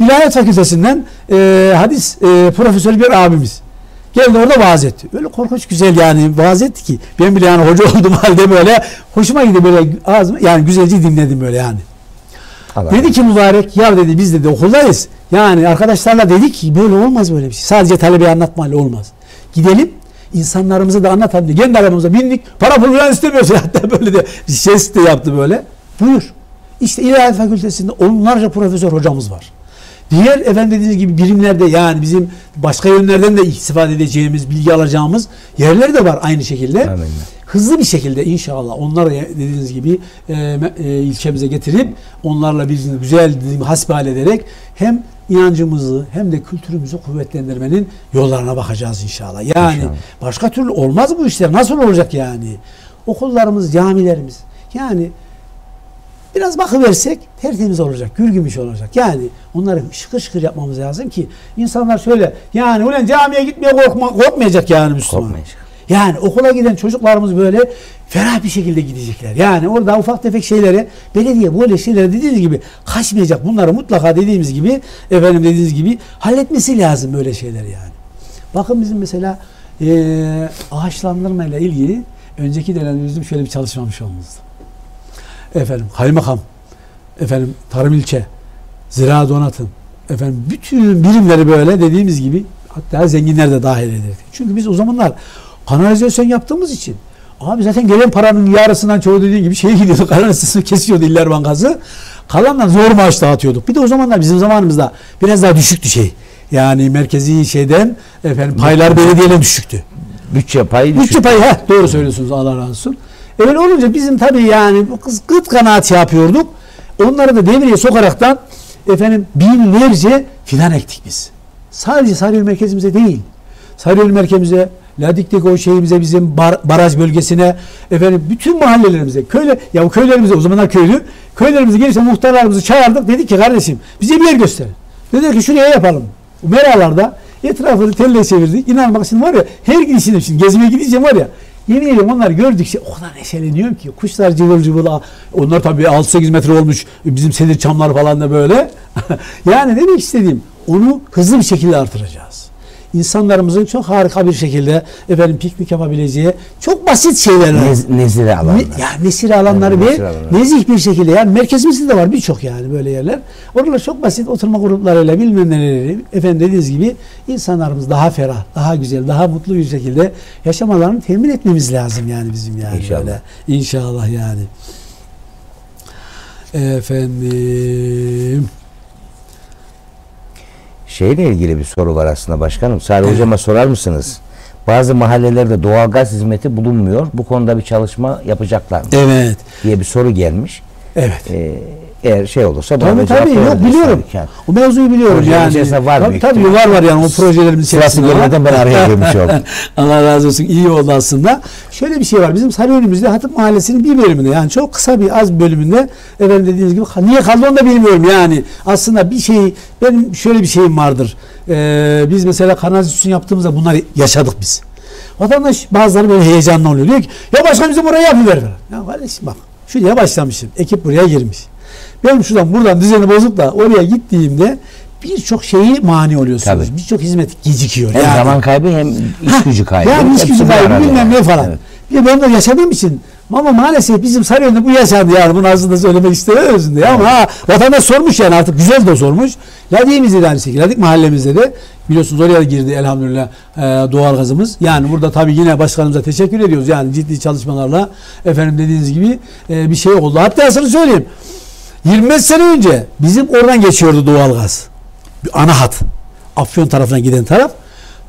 İlahiyat Fakültesinden e, hadis e, profesörü bir abimiz geldi orada vaaz etti. Öyle korkunç güzel yani vaaz etti ki ben bile yani hoca olduğum halde böyle hoşuma gitti böyle ağzıma yani güzelce dinledim böyle yani. Allah Dedi ki mübarek ya dedi biz dedi okuldayız. Yani arkadaşlarla dedik ki böyle olmaz böyle bir şey. Sadece talebe anlatmayla olmaz. Gidelim insanlarımıza da anlatalım diye. Kendi arabamıza bindik. Para pul falan istemiyoruz. Hatta böyle de jest de yaptı böyle. Buyur. İşte İlahiyat Fakültesi'nde onlarca profesör hocamız var. Diğer efendim dediğiniz gibi birimlerde yani bizim başka yönlerden de istifade edeceğimiz, bilgi alacağımız yerler de var aynı şekilde. Amin. hızlı bir şekilde inşallah onları dediğiniz gibi e, e, ilçemize getirip onlarla bir güzel hasbihal ederek hem inancımızı hem de kültürümüzü kuvvetlendirmenin yollarına bakacağız inşallah. Yani inşallah. başka türlü olmaz bu işler. Nasıl olacak yani? Okullarımız, camilerimiz. Yani biraz bakıversek tertemiz olacak, gül olacak. Yani onları şıkır şıkır yapmamız lazım ki insanlar şöyle yani ulan camiye gitmeye korkma, korkmayacak yani Müslüman. Korkmayacak. Yani okula giden çocuklarımız böyle ferah bir şekilde gidecekler. Yani orada ufak tefek şeylere belediye böyle şeylere dediğiniz gibi kaçmayacak. Bunları mutlaka dediğimiz gibi efendim dediğiniz gibi halletmesi lazım böyle şeyler yani. Bakın bizim mesela e, ağaçlandırma ile ilgili önceki dönemde bizim şöyle bir çalışmamış olmuştu. Efendim kaymakam, efendim tarım ilçe, zira donatım, efendim bütün birimleri böyle dediğimiz gibi hatta zenginler de dahil edildi. Çünkü biz o zamanlar kanalizasyon yaptığımız için abi zaten gelen paranın yarısından çoğu dediği gibi şeye gidiyordu kanalizasyonu kesiyordu İller Bankası. Kalandan zor maaş dağıtıyorduk. Bir de o zamanlar bizim zamanımızda biraz daha düşüktü şey. Yani merkezi şeyden efendim paylar belediyeyle düşüktü. Bütçe payı düşük. Bütçe payı heh, doğru söylüyorsunuz Allah razı olsun. Öyle olunca bizim tabii yani gıt kanaat yapıyorduk. Onları da devreye sokaraktan efendim binlerce fidan ektik biz. Sadece Sarıyer merkezimize değil. Sarıyer merkezimize, Ladik'teki o şeyimize bizim bar, baraj bölgesine efendim bütün mahallelerimize köyle ya köylerimize o zamanlar köylü köylerimize gelirse muhtarlarımızı çağırdık dedik ki kardeşim bize bir yer gösterin. Dedi ki şuraya yapalım. Meralarda etrafını telle çevirdik. İnan bak şimdi var ya her gidişinde şimdi gezmeye gideceğim var ya Yemin ediyorum onlar gördükçe o kadar neşeleniyorum ki kuşlar cıvıl cıvıl onlar tabii 6-8 metre olmuş bizim sedir çamlar falan da böyle. Yani demek istediğim onu hızlı bir şekilde artıracağız insanlarımızın çok harika bir şekilde efendim piknik yapabileceği çok basit şeyler. Nez, nezire alanlar. Ne, yani nezire alanları yani, ve nezih bir şekilde yani merkezimizde de var birçok yani böyle yerler. Oralar çok basit oturma gruplarıyla bilmem neleri efendim dediğiniz gibi insanlarımız daha ferah, daha güzel, daha mutlu bir şekilde yaşamalarını temin etmemiz lazım yani bizim yani. İnşallah. Böyle. İnşallah yani. Efendim şeyle ilgili bir soru var aslında başkanım. Salih evet. hocama sorar mısınız? Bazı mahallelerde doğalgaz hizmeti bulunmuyor. Bu konuda bir çalışma yapacaklar mı? Evet. diye bir soru gelmiş. Evet. Ee, eğer şey olursa tabii tabii yok biliyorum. Yani. O mevzuyu biliyorum yani. var tabii, tabii var var yani o projelerimiz içerisinde. Sırası gelmeden ben araya girmiş oldum. Allah razı olsun. iyi oldu aslında. Şöyle bir şey var. Bizim Sarıyer'imizde Hatip Mahallesi'nin bir bölümünde yani çok kısa bir az bölümünde efendim dediğiniz gibi niye kaldı onu da bilmiyorum yani. Aslında bir şey benim şöyle bir şeyim vardır. Ee, biz mesela kanalizasyon yaptığımızda bunları yaşadık biz. Vatandaş bazıları böyle heyecanlı oluyor. Diyor ki ya başkan bizim buraya yapıver. Ya kardeşim bak şuraya başlamışım. Ekip buraya girmiş. Ben şuradan buradan düzeni bozup da oraya gittiğimde birçok şeyi mani oluyorsunuz. Birçok hizmet gecikiyor. Hem yani. zaman kaybı hem iş gücü kaybı. Yani iş gücü kaybı bilmem ne falan. Evet. De ben de yaşadığım için ama maalesef bizim Sarıyer'de bu yaşandı yani. Bunu aslında söylemek istemiyoruz diye ama ha, vatandaş sormuş yani artık güzel de sormuş. Ladik'imizde de aynı şekilde. Ladik mahallemizde de biliyorsunuz oraya girdi elhamdülillah e, doğal gazımız. Yani burada tabii yine başkanımıza teşekkür ediyoruz. Yani ciddi çalışmalarla efendim dediğiniz gibi e, bir şey oldu. Hatta aslında söyleyeyim. 25 sene önce bizim oradan geçiyordu doğalgaz. Bir ana hat. Afyon tarafına giden taraf.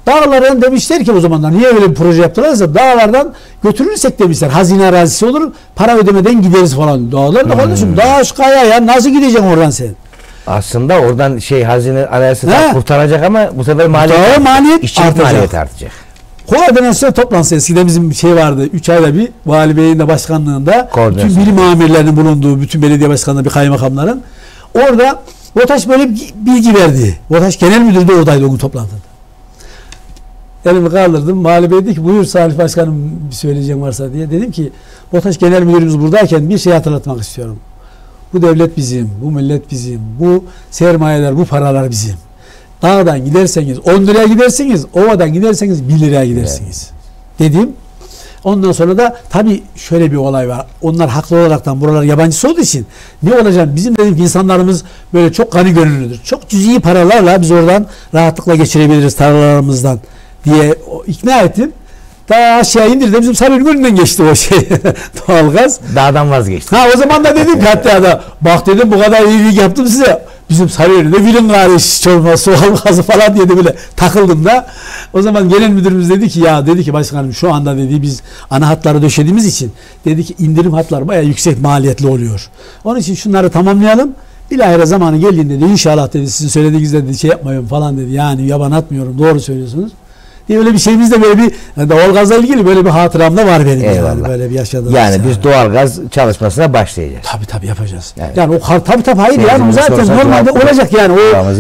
Dağlardan demişler ki o zamanlar niye öyle bir proje yaptılarsa dağlardan götürürsek demişler. Hazine arazisi olur. Para ödemeden gideriz falan. Dağlar da kardeşim hmm. dağ kaya ya nasıl gideceksin oradan sen? Aslında oradan şey hazine arazisi kurtaracak ama bu sefer maliyet, maliyet artacak. maliyet artacak. Koordinasyon toplantısı eskiden bizim bir şey vardı. Üç ayda bir vali beyin de başkanlığında bütün bilim amirlerinin bulunduğu bütün belediye başkanları bir kaymakamların orada BOTAŞ böyle bir bilgi verdi. BOTAŞ genel müdürü de oradaydı o gün toplantıda. Elimi kaldırdım. Vali Bey dedi ki buyur Salih Başkanım bir söyleyeceğim varsa diye. Dedim ki BOTAŞ genel müdürümüz buradayken bir şey hatırlatmak istiyorum. Bu devlet bizim, bu millet bizim, bu sermayeler, bu paralar bizim. Dağdan giderseniz 10 liraya gidersiniz, ovadan giderseniz 1 liraya gidersiniz. Evet. Dedim. Ondan sonra da tabii şöyle bir olay var. Onlar haklı olaraktan buralar yabancısı olduğu için ne olacak? Bizim dedim ki insanlarımız böyle çok gani gönüllüdür. Çok cüzi paralarla biz oradan rahatlıkla geçirebiliriz tarlalarımızdan diye ikna ettim. Daha aşağı indirdi. Bizim Sarıyer önünden geçti o şey. Doğalgaz. Dağdan vazgeçti. Ha o zaman da dedim ki hatta da bak dedim bu kadar iyilik yaptım size. Bizim Sarıyer'de William Gariş çorbası, soğan gazı falan diye de böyle takıldım da o zaman gelen müdürümüz dedi ki ya dedi ki başkanım şu anda dedi biz ana hatları döşediğimiz için dedi ki indirim hatları bayağı yüksek maliyetli oluyor. Onun için şunları tamamlayalım. Bilahare zamanı geldiğinde dedi inşallah dedi sizin söylediğinizde dedi şey yapmayın falan dedi. Yani yaban atmıyorum doğru söylüyorsunuz diye böyle bir şeyimiz de böyle bir yani doğalgazla ilgili böyle bir hatıram da var benim Eyvallah. yani böyle bir yaşadığım. Yani biz doğalgaz çalışmasına başlayacağız. Tabii tabii yapacağız. Evet. Yani o tabii tabii hayır yani zaten normalde cevap- olacak yani o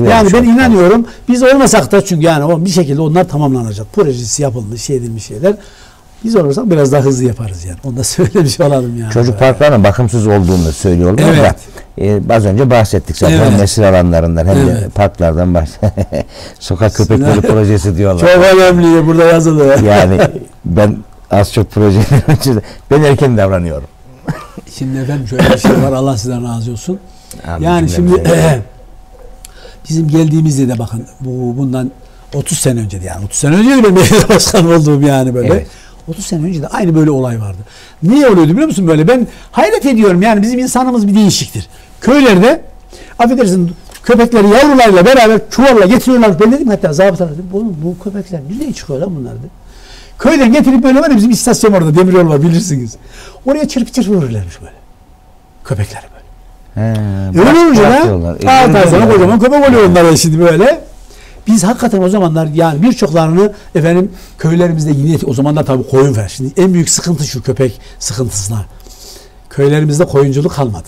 yani ben inanıyorum biz olmasak da çünkü yani o bir şekilde onlar tamamlanacak. Projesi yapılmış, şey edilmiş şeyler. Biz olursak biraz daha hızlı yaparız yani. Onu da söylemiş olalım yani. Çocuk parklarının bakımsız olduğunu söylüyorlar Evet. da e, az önce bahsettik zaten Evet. mesir alanlarından hem de Evet. parklardan baş sokak köpekleri projesi diyorlar. Çok önemli burada yazılı. Yani ben az çok projeler ben erken davranıyorum. Şimdi efendim şöyle bir şey var Allah sizden razı olsun. Abi Yani şimdi bizim geldiğimizde de bakın bu bundan 30 sene önce de yani 30 sene önce de ben belediye başkanı olduğum yani böyle. Evet. 30 sene önce de aynı böyle olay vardı. Niye oluyordu biliyor musun böyle? Ben hayret ediyorum yani bizim insanımız bir değişiktir. Köylerde affedersin köpekleri yavrularıyla beraber çuvalla getiriyorlar. Ben dedim hatta zabıtalar dedim. Oğlum bu köpekler nereye çıkıyor lan bunlar dedim. Köyden getirip böyle var ya bizim istasyon orada demir yol var bilirsiniz. Oraya çırpı çırpı vururlarmış böyle. Köpekleri böyle. He, Öyle olunca da sonra öyle kocaman köpek oluyor onlara şimdi böyle. Biz hakikaten o zamanlar yani birçoklarını efendim köylerimizde yine o zamanlar tabii koyun var. Şimdi en büyük sıkıntı şu köpek sıkıntısına. Köylerimizde koyunculuk kalmadı.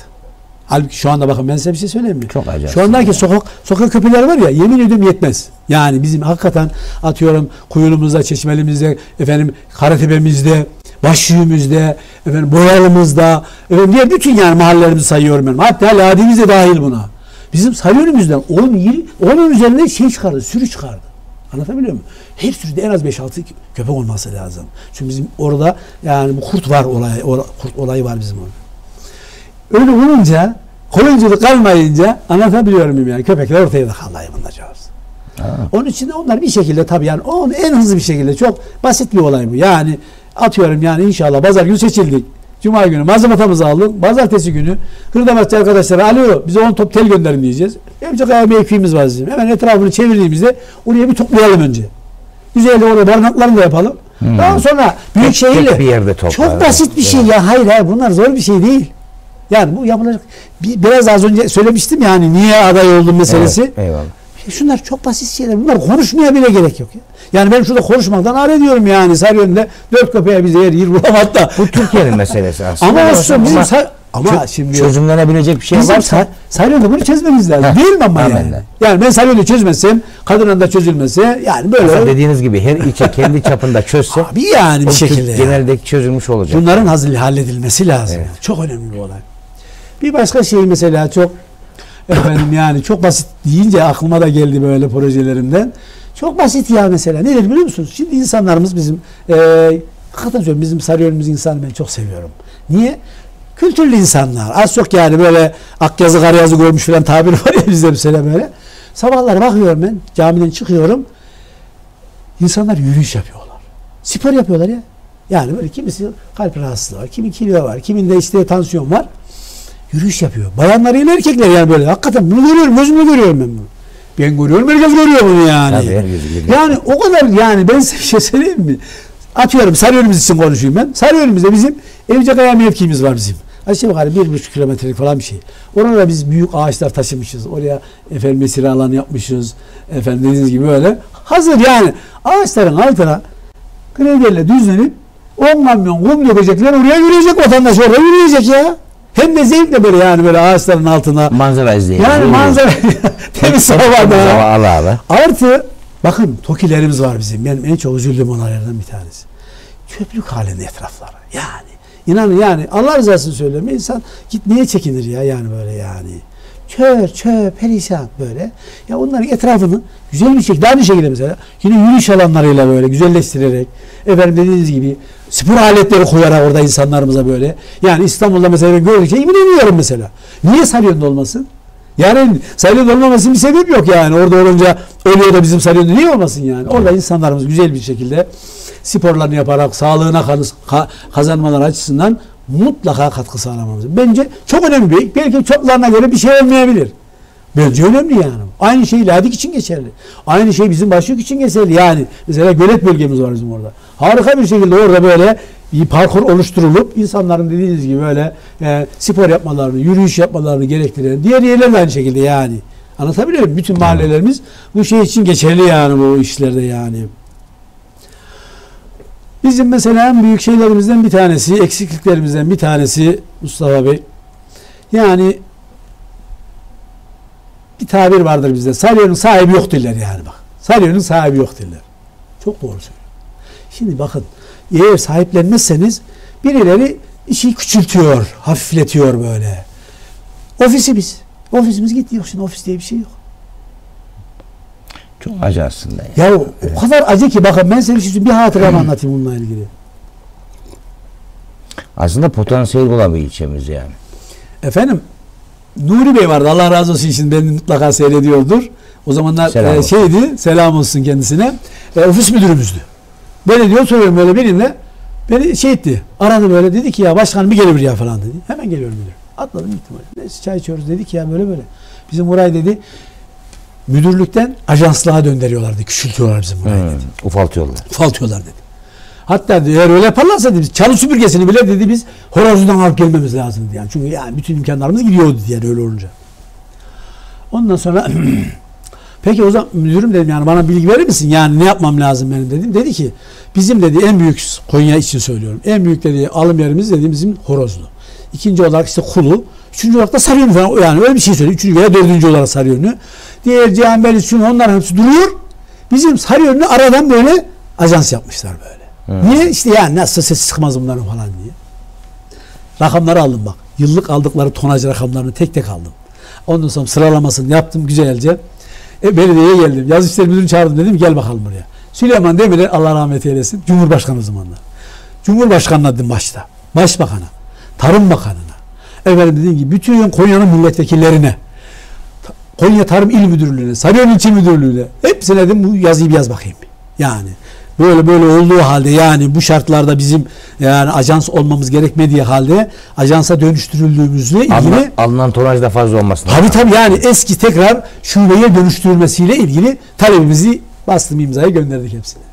Halbuki şu anda bakın ben size bir şey söyleyeyim mi? Çok acayip. Şu andaki sokak sokak köpekleri var ya yemin ediyorum yetmez. Yani bizim hakikaten atıyorum kuyulumuzda, çeşmelimizde, efendim Karatepe'mizde, Başyüğümüzde, efendim Boyalımızda, efendim diğer bütün yani mahallelerimizi sayıyorum ben. Hatta Ladi'miz de dahil buna. Bizim Sarıyer'imizden 10, 20, 10'un üzerinde şey çıkardı, sürü çıkardı. Anlatabiliyor muyum? Her sürüde en az 5-6 köpek olması lazım. Çünkü bizim orada yani bu kurt var olay, or- kurt olayı var bizim orada. Öyle olunca koyunculuk kalmayınca anlatabiliyor muyum yani köpekler ortaya da kaldı hayvancağız. Ha. Onun için de onlar bir şekilde tabii yani onu en hızlı bir şekilde çok basit bir olay bu. Yani atıyorum yani inşallah pazar günü seçildik. Cuma günü mazbatamızı aldık. Pazartesi günü hırdavatçı arkadaşlara alo bize 10 top tel gönderin diyeceğiz. Emcik ayağı mevkimiz var bizim. Hemen etrafını çevirdiğimizde oraya bir toplayalım önce. Güzelce orada barınaklarını da yapalım. Hmm. Daha sonra büyük Tek- tek şehirle bir yerde toplar. çok basit bir şey ya. Hayır hayır bunlar zor bir şey değil. Yani bu yapılacak. Bir, biraz az önce söylemiştim yani niye aday oldum meselesi. Evet, eyvallah. Şunlar çok basit şeyler. Bunlar konuşmaya bile gerek yok ya. Yani ben şurada konuşmaktan ar ediyorum yani. Sarıyer'inde dört köpeğe bize yer yer bulamadı da. Bu Türkiye'nin meselesi aslında. Ama olsun bizim Ama Sar- ama çö- şimdi çözümlenebilecek bir şey bizim varsa Sar- bunu çözmemiz lazım. Heh, Değil mi ama yani? amenna. Yani ben Sarıyer'de çözmezsem, Kadınan'da çözülmese yani böyle aslında dediğiniz gibi her ilçe kendi çapında çözse abi yani bir şekilde. yani. geneldeki çözülmüş olacak. Bunların hazır halledilmesi lazım. Evet. Çok önemli bir olay. Bir başka şey mesela çok efendim yani çok basit deyince aklıma da geldi böyle projelerimden. Çok basit ya mesela. Nedir biliyor musunuz? Şimdi insanlarımız bizim e, hakikaten söylüyorum bizim Sarıyer'imiz insanı ben çok seviyorum. Niye? Kültürlü insanlar. Az çok yani böyle akyazı karyazı görmüş falan tabir var ya bizde mesela böyle. Sabahları bakıyorum ben camiden çıkıyorum. İnsanlar yürüyüş yapıyorlar. Spor yapıyorlar ya. Yani böyle kimisi kalp rahatsızlığı var, kimi kilo var, kiminde işte tansiyon var. Yürüyüş yapıyor. Bayanlarıyla erkekler yani böyle. Hakikaten bunu görüyorum, gözümle görüyorum ben bunu. Ben görüyorum, herkes görüyor bunu yani. Tabii. Yani o kadar yani ben size bir şey söyleyeyim mi? Atıyorum Sarıyer'imiz için konuşayım ben. Sarıyer'imizde bizim Evcekaya mevkimiz var bizim. Aşağı yukarı bir buçuk kilometrelik falan bir şey. Orada biz büyük ağaçlar taşımışız. Oraya efendim mesire alanı yapmışız. Efendim dediğiniz gibi böyle. Hazır yani ağaçların altına krediyle düzlenip 10 kamyon kum dökecekler oraya yürüyecek vatandaş orada yürüyecek ya. Hem de zevkle böyle yani böyle ağaçların altına. manzara izleyin. Yani manzara temiz. Hava ala ala. Artı bakın tokilerimiz var bizim. Benim en çok üzüldüğüm olaylardan bir tanesi. Çöplük halinde etrafları. Yani inanın yani Allah rızasını söyleme insan gitmeye çekinir ya yani böyle yani. Çöp çöp perişan böyle. Ya onların etrafını güzel bir şekilde aynı şekilde mesela yine yürüyüş alanlarıyla böyle güzelleştirerek efendim dediğiniz gibi spor aletleri koyarak orada insanlarımıza böyle. Yani İstanbul'da mesela gördükçe yemin ediyorum mesela. Niye Sarıyer'de olmasın? Yani Sarıyer'de olmamasının bir sebep yok yani. Orada olunca ölüyor da bizim Sarıyer'de niye olmasın yani? Orada insanlarımız güzel bir şekilde sporlarını yaparak sağlığına kazanmalar açısından mutlaka katkı sağlamamız. Bence çok önemli bir. Belki çoklarına göre bir şey olmayabilir. Bence önemli yani. Aynı şey Ladik için geçerli. Aynı şey bizim Başlık için geçerli. Yani mesela gölet bölgemiz var bizim orada. Harika bir şekilde orada böyle bir parkur oluşturulup insanların dediğiniz gibi böyle e, spor yapmalarını, yürüyüş yapmalarını gerektiren diğer yerler aynı şekilde yani. Anlatabiliyor muyum? Bütün mahallelerimiz bu şey için geçerli yani bu işlerde yani. Bizim mesela en büyük şeylerimizden bir tanesi, eksikliklerimizden bir tanesi Mustafa Bey. Yani bir tabir vardır bizde. Salyonun sahibi yok derler yani bak. Salyonun sahibi yok derler. Çok doğru söylüyor. Şimdi bakın eğer sahiplenmezseniz birileri işi küçültüyor, hafifletiyor böyle. Ofisi biz. Ofisimiz gitti. Yok şimdi ofis diye bir şey yok. Çok acı aslında. Yani. Ya o kadar acı ki bakın ben size bir, bir hatıramı anlatayım bununla ilgili. Aslında potansiyel olan bir ilçemiz yani. Efendim Nuri Bey vardı Allah razı olsun şimdi beni mutlaka seyrediyordur. O zamanlar selam e, şeydi selam olsun kendisine. E, ofis müdürümüzdü. Böyle diyor soruyorum böyle benimle. Beni şey etti. Aradı böyle dedi ki ya başkanım bir gelir ya falan dedi. Hemen geliyorum müdür. Atladım gittim. Neyse çay içiyoruz dedi ki ya böyle böyle. Bizim orayı dedi müdürlükten ajanslığa döndürüyorlardı. Küçültüyorlar bizim hmm, dedi. Ufaltıyorlar. Ufaltıyorlar dedi. Hatta eğer öyle yaparlarsa dedi, çalı süpürgesini bile dedi biz horozundan alıp gelmemiz lazım yani. Çünkü yani bütün imkanlarımız gidiyordu diye öyle olunca. Ondan sonra peki o zaman müdürüm dedim yani bana bilgi verir misin? Yani ne yapmam lazım benim dedim. Dedi ki bizim dedi en büyük Konya için söylüyorum. En büyük dedi alım yerimiz dedi bizim horozlu. İkinci olarak işte kulu. Üçüncü olarak da sarıyonu falan yani öyle bir şey söylüyor. Üçüncü veya dördüncü olarak sarıyonu. Diğer Cihanbeli şunu onların hepsi duruyor. Bizim sarıyonu aradan böyle ajans yapmışlar böyle. Hmm. Niye? İşte yani nasıl ses çıkmaz bunların falan diye. Rakamları aldım bak. Yıllık aldıkları tonaj rakamlarını tek tek aldım. Ondan sonra sıralamasını yaptım güzelce. E, belediyeye geldim. Yaz işleri müdürünü çağırdım dedim gel bakalım buraya. Süleyman Demirel Allah rahmet eylesin. Cumhurbaşkanı zamanında. Cumhurbaşkanına dedim başta. Başbakana. Tarım Bakanı'na. Efendim dediğim gibi bütün Konya'nın milletvekillerine. Konya Tarım İl Müdürlüğü'ne, Sarıyer İlçe Müdürlüğü'ne hepsine dedim bu yazıyı bir yaz bakayım. Yani böyle böyle olduğu halde yani bu şartlarda bizim yani ajans olmamız gerekmediği halde ajansa dönüştürüldüğümüzle ilgili alınan, alınan tonaj da fazla olmasın. Tabii tabii yani eski tekrar şubeye dönüştürülmesiyle ilgili talebimizi bastım imzayı gönderdik hepsine.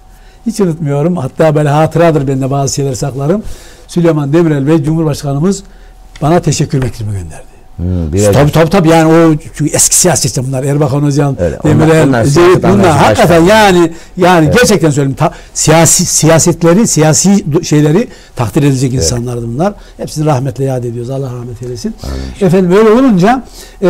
Hiç unutmuyorum. Hatta böyle hatıradır bende bazı şeyler saklarım. Süleyman Demirel Bey Cumhurbaşkanımız bana teşekkür mektubunu gönderdi. Hmm, tabii tabii tabii yani o çünkü eski siyasetçi bunlar Erbakan Hocam, Demirel, Zeyt bunlar hakikaten yani yani evet. gerçekten söyleyeyim ta, siyasi siyasetleri, siyasi şeyleri takdir edecek evet. insanlardı bunlar. Hepsini rahmetle yad ediyoruz. Allah rahmet eylesin. Amin. Efendim böyle olunca e,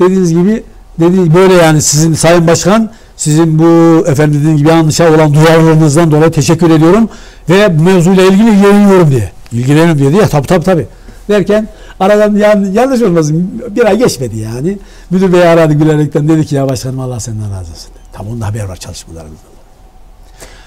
dediğiniz gibi dedi böyle yani sizin Sayın Başkan sizin bu efendim dediğim gibi yanlışa olan duyarlılığınızdan dolayı teşekkür ediyorum ve bu mevzuyla ilgili ilgileniyorum diye. İlgileniyorum diye. Ya tabii tabii tabii derken aradan yan, yanlış olmasın bir ay geçmedi yani. Müdür bey aradı gülerekten dedi ki ya başkanım Allah senden razı olsun. Tam onda haber var çalışmalarımızda.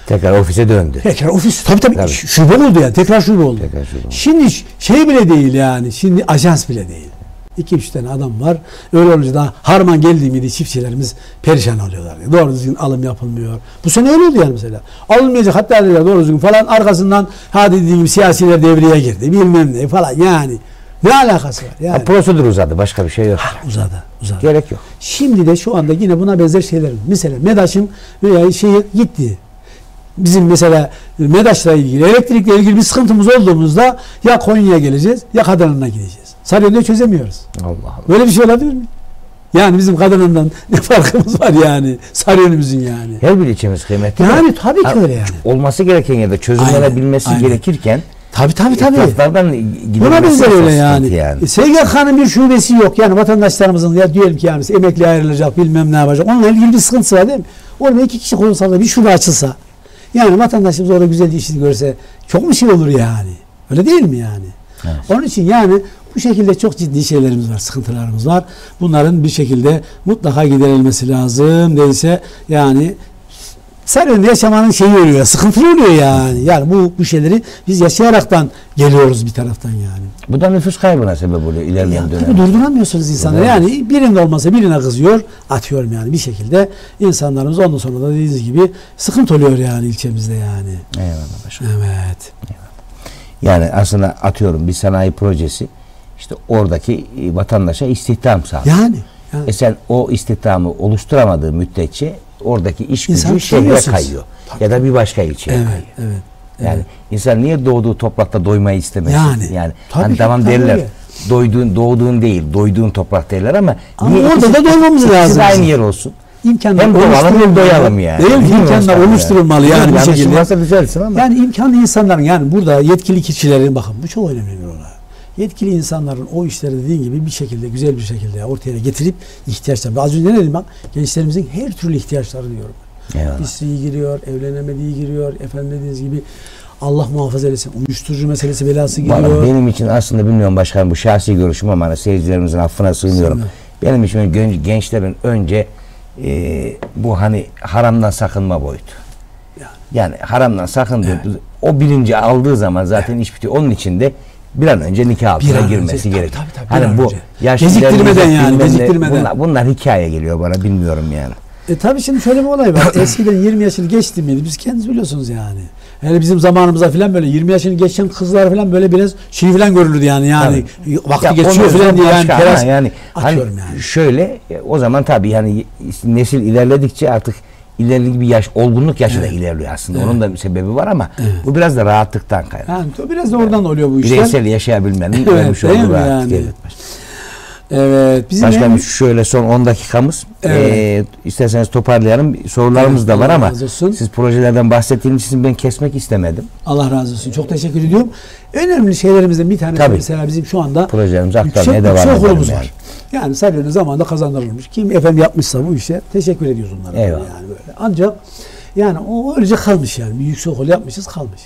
Tekrar ofise döndü. Tekrar ofis tabii tabii, tabii. şube oldu yani tekrar şube oldu. Tekrar şube oldu. Şimdi şey bile değil yani şimdi ajans bile değil. İki üç tane adam var. Öyle olunca da harman geldiği miydi çiftçilerimiz perişan oluyorlar. Doğru düzgün alım yapılmıyor. Bu sene öyle oldu yani mesela. Alınmayacak hatta dediler doğru düzgün falan arkasından hadi dediğim gibi siyasiler devreye girdi. Bilmem ne falan yani. Ne alakası var? Yani. Ha, prosedür uzadı. Başka bir şey yok. Ha, uzadı. uzadı. Gerek yok. Şimdi de şu anda yine buna benzer şeyler. Mesela MEDAŞ'ın veya şey gitti. Bizim mesela MEDAŞ'la ilgili, elektrikle ilgili bir sıkıntımız olduğumuzda ya Konya'ya geleceğiz ya Kadana'na gideceğiz. Sarıyolu'yu çözemiyoruz. Allah Allah. Böyle bir şey olabilir mi? Yani bizim kadınından ne farkımız var yani Sarıyolu'muzun yani. Her bir ilçemiz kıymetli. Yani tabii ki öyle yani. Olması gereken ya da çözümlenebilmesi gerekirken Tabi tabi tabi. Buna benzer öyle yani. yani. E, SGK'nın bir şubesi yok. Yani vatandaşlarımızın ya diyelim ki yani emekli ayrılacak bilmem ne yapacak. Onunla ilgili bir sıkıntısı var değil mi? Orada iki kişi konuşsa da bir şube açılsa. Yani vatandaşımız orada güzel işini görse çok mu şey olur yani? Öyle değil mi yani? Evet. Onun için yani bu şekilde çok ciddi şeylerimiz var, sıkıntılarımız var. Bunların bir şekilde mutlaka giderilmesi lazım. Değilse yani Sarıyer'de yaşamanın şeyi oluyor, sıkıntılı oluyor yani. Yani bu bu şeyleri biz yaşayaraktan geliyoruz bir taraftan yani. Bu da nüfus kaybına sebep oluyor ilerleyen ya, dönemde. Durduramıyorsunuz insanları. Yani birinde olmasa birine kızıyor, atıyorum yani bir şekilde insanlarımız ondan sonra da dediğiniz gibi sıkıntı oluyor yani ilçemizde yani. Eyvallah başkanım. Evet. Eyvallah. Yani aslında atıyorum bir sanayi projesi işte oradaki e, vatandaşa istihdam sağlıyor. Yani. Yani, e sen o istihdamı oluşturamadığı müddetçe oradaki iş gücü İnsan şehre tutamıyorsunuz. kayıyor. Ya da bir başka ilçeye evet, kayıyor. evet. Yani evet. insan niye doğduğu toprakta doymayı istemez? Yani. yani Tabii hani ki, tamam tabii derler. Doyduğun, doğduğun değil, doyduğun toprak derler ama, Ama niye orada ikisi- da doymamız lazım aynı yer olsun. İmkanlar Hem doyalım hem oluşturulmalı. doyalım yani. Değil mi? İmkanlar başkanım yani? oluşturulmalı yani bir şekilde. varsa düzelsin ama. Yani imkanlı insanların yani burada yetkili kişilerin bakın bu çok önemli bir olay. Yetkili insanların o işleri dediğin gibi bir şekilde güzel bir şekilde ortaya getirip ihtiyaçlarını. Az önce ne dedim bak gençlerimizin her türlü ihtiyaçları diyorum. Eyvallah. İsteği giriyor, evlenemediği giriyor. Efendim dediğiniz gibi Allah muhafaza etsin. Uyuşturucu meselesi belası giriyor. benim için aslında bilmiyorum başkanım bu şahsi görüşüm ama hani seyircilerimizin affına sığınıyorum. Sığınır. Benim için gen- gençlerin önce e, bu hani haramdan sakınma boyutu. Yani. Yani haramdan sakındığı o bilinci aldığı zaman zaten iş bitiyor. Onun için de bir an önce nikah altına Bir girmesi önce, gerek. tabii, tabii, tabii, hani an bu Geciktirmeden yani, geciktirmeden. Bunlar, bunlar hikaye geliyor bana bilmiyorum yani. E tabii şimdi şöyle bir olay var. Eskiden 20 yaşını geçti miydi? Biz kendiniz biliyorsunuz yani. Yani bizim zamanımızda falan böyle 20 yaşını geçen kızlar falan böyle biraz şey falan görülürdü yani. Yani vakti Ya geçiyor falan diye yani ama yani atıyorum hani yani. şöyle e, o zaman tabii yani nesil ilerledikçe artık ilerli bir yaş olgunluk yaşı da ilerliyor aslında. Onun da bir sebebi var ama bu biraz da rahatlıktan kaynaklı. Yani biraz da oradan oluyor bu işler. Bireysel yaşayabilmenin Evet, vermiş olduğu rahatlık. yani? Evet. Evet. Bizim Başkanım en- şöyle son 10 dakikamız. Evet. Ee, isterseniz toparlayalım. Sorularımız Evet, da var ama siz projelerden bahsettiğiniz için ben kesmek istemedim. Allah razı olsun. Çok teşekkür ediyorum. Önemli şeylerimizden bir tanesi Tabii. mesela bizim şu anda Projelerimizi yüksek, aktarmaya devam edelim. Yani. var. Yani Sarıyer'in zamanında kazandırılmış. Kim efendim yapmışsa bu işe teşekkür ediyoruz onlara. Eyvallah. Yani böyle. Ancak yani o öylece kalmış yani. Bir yüksek okul yapmışız kalmış.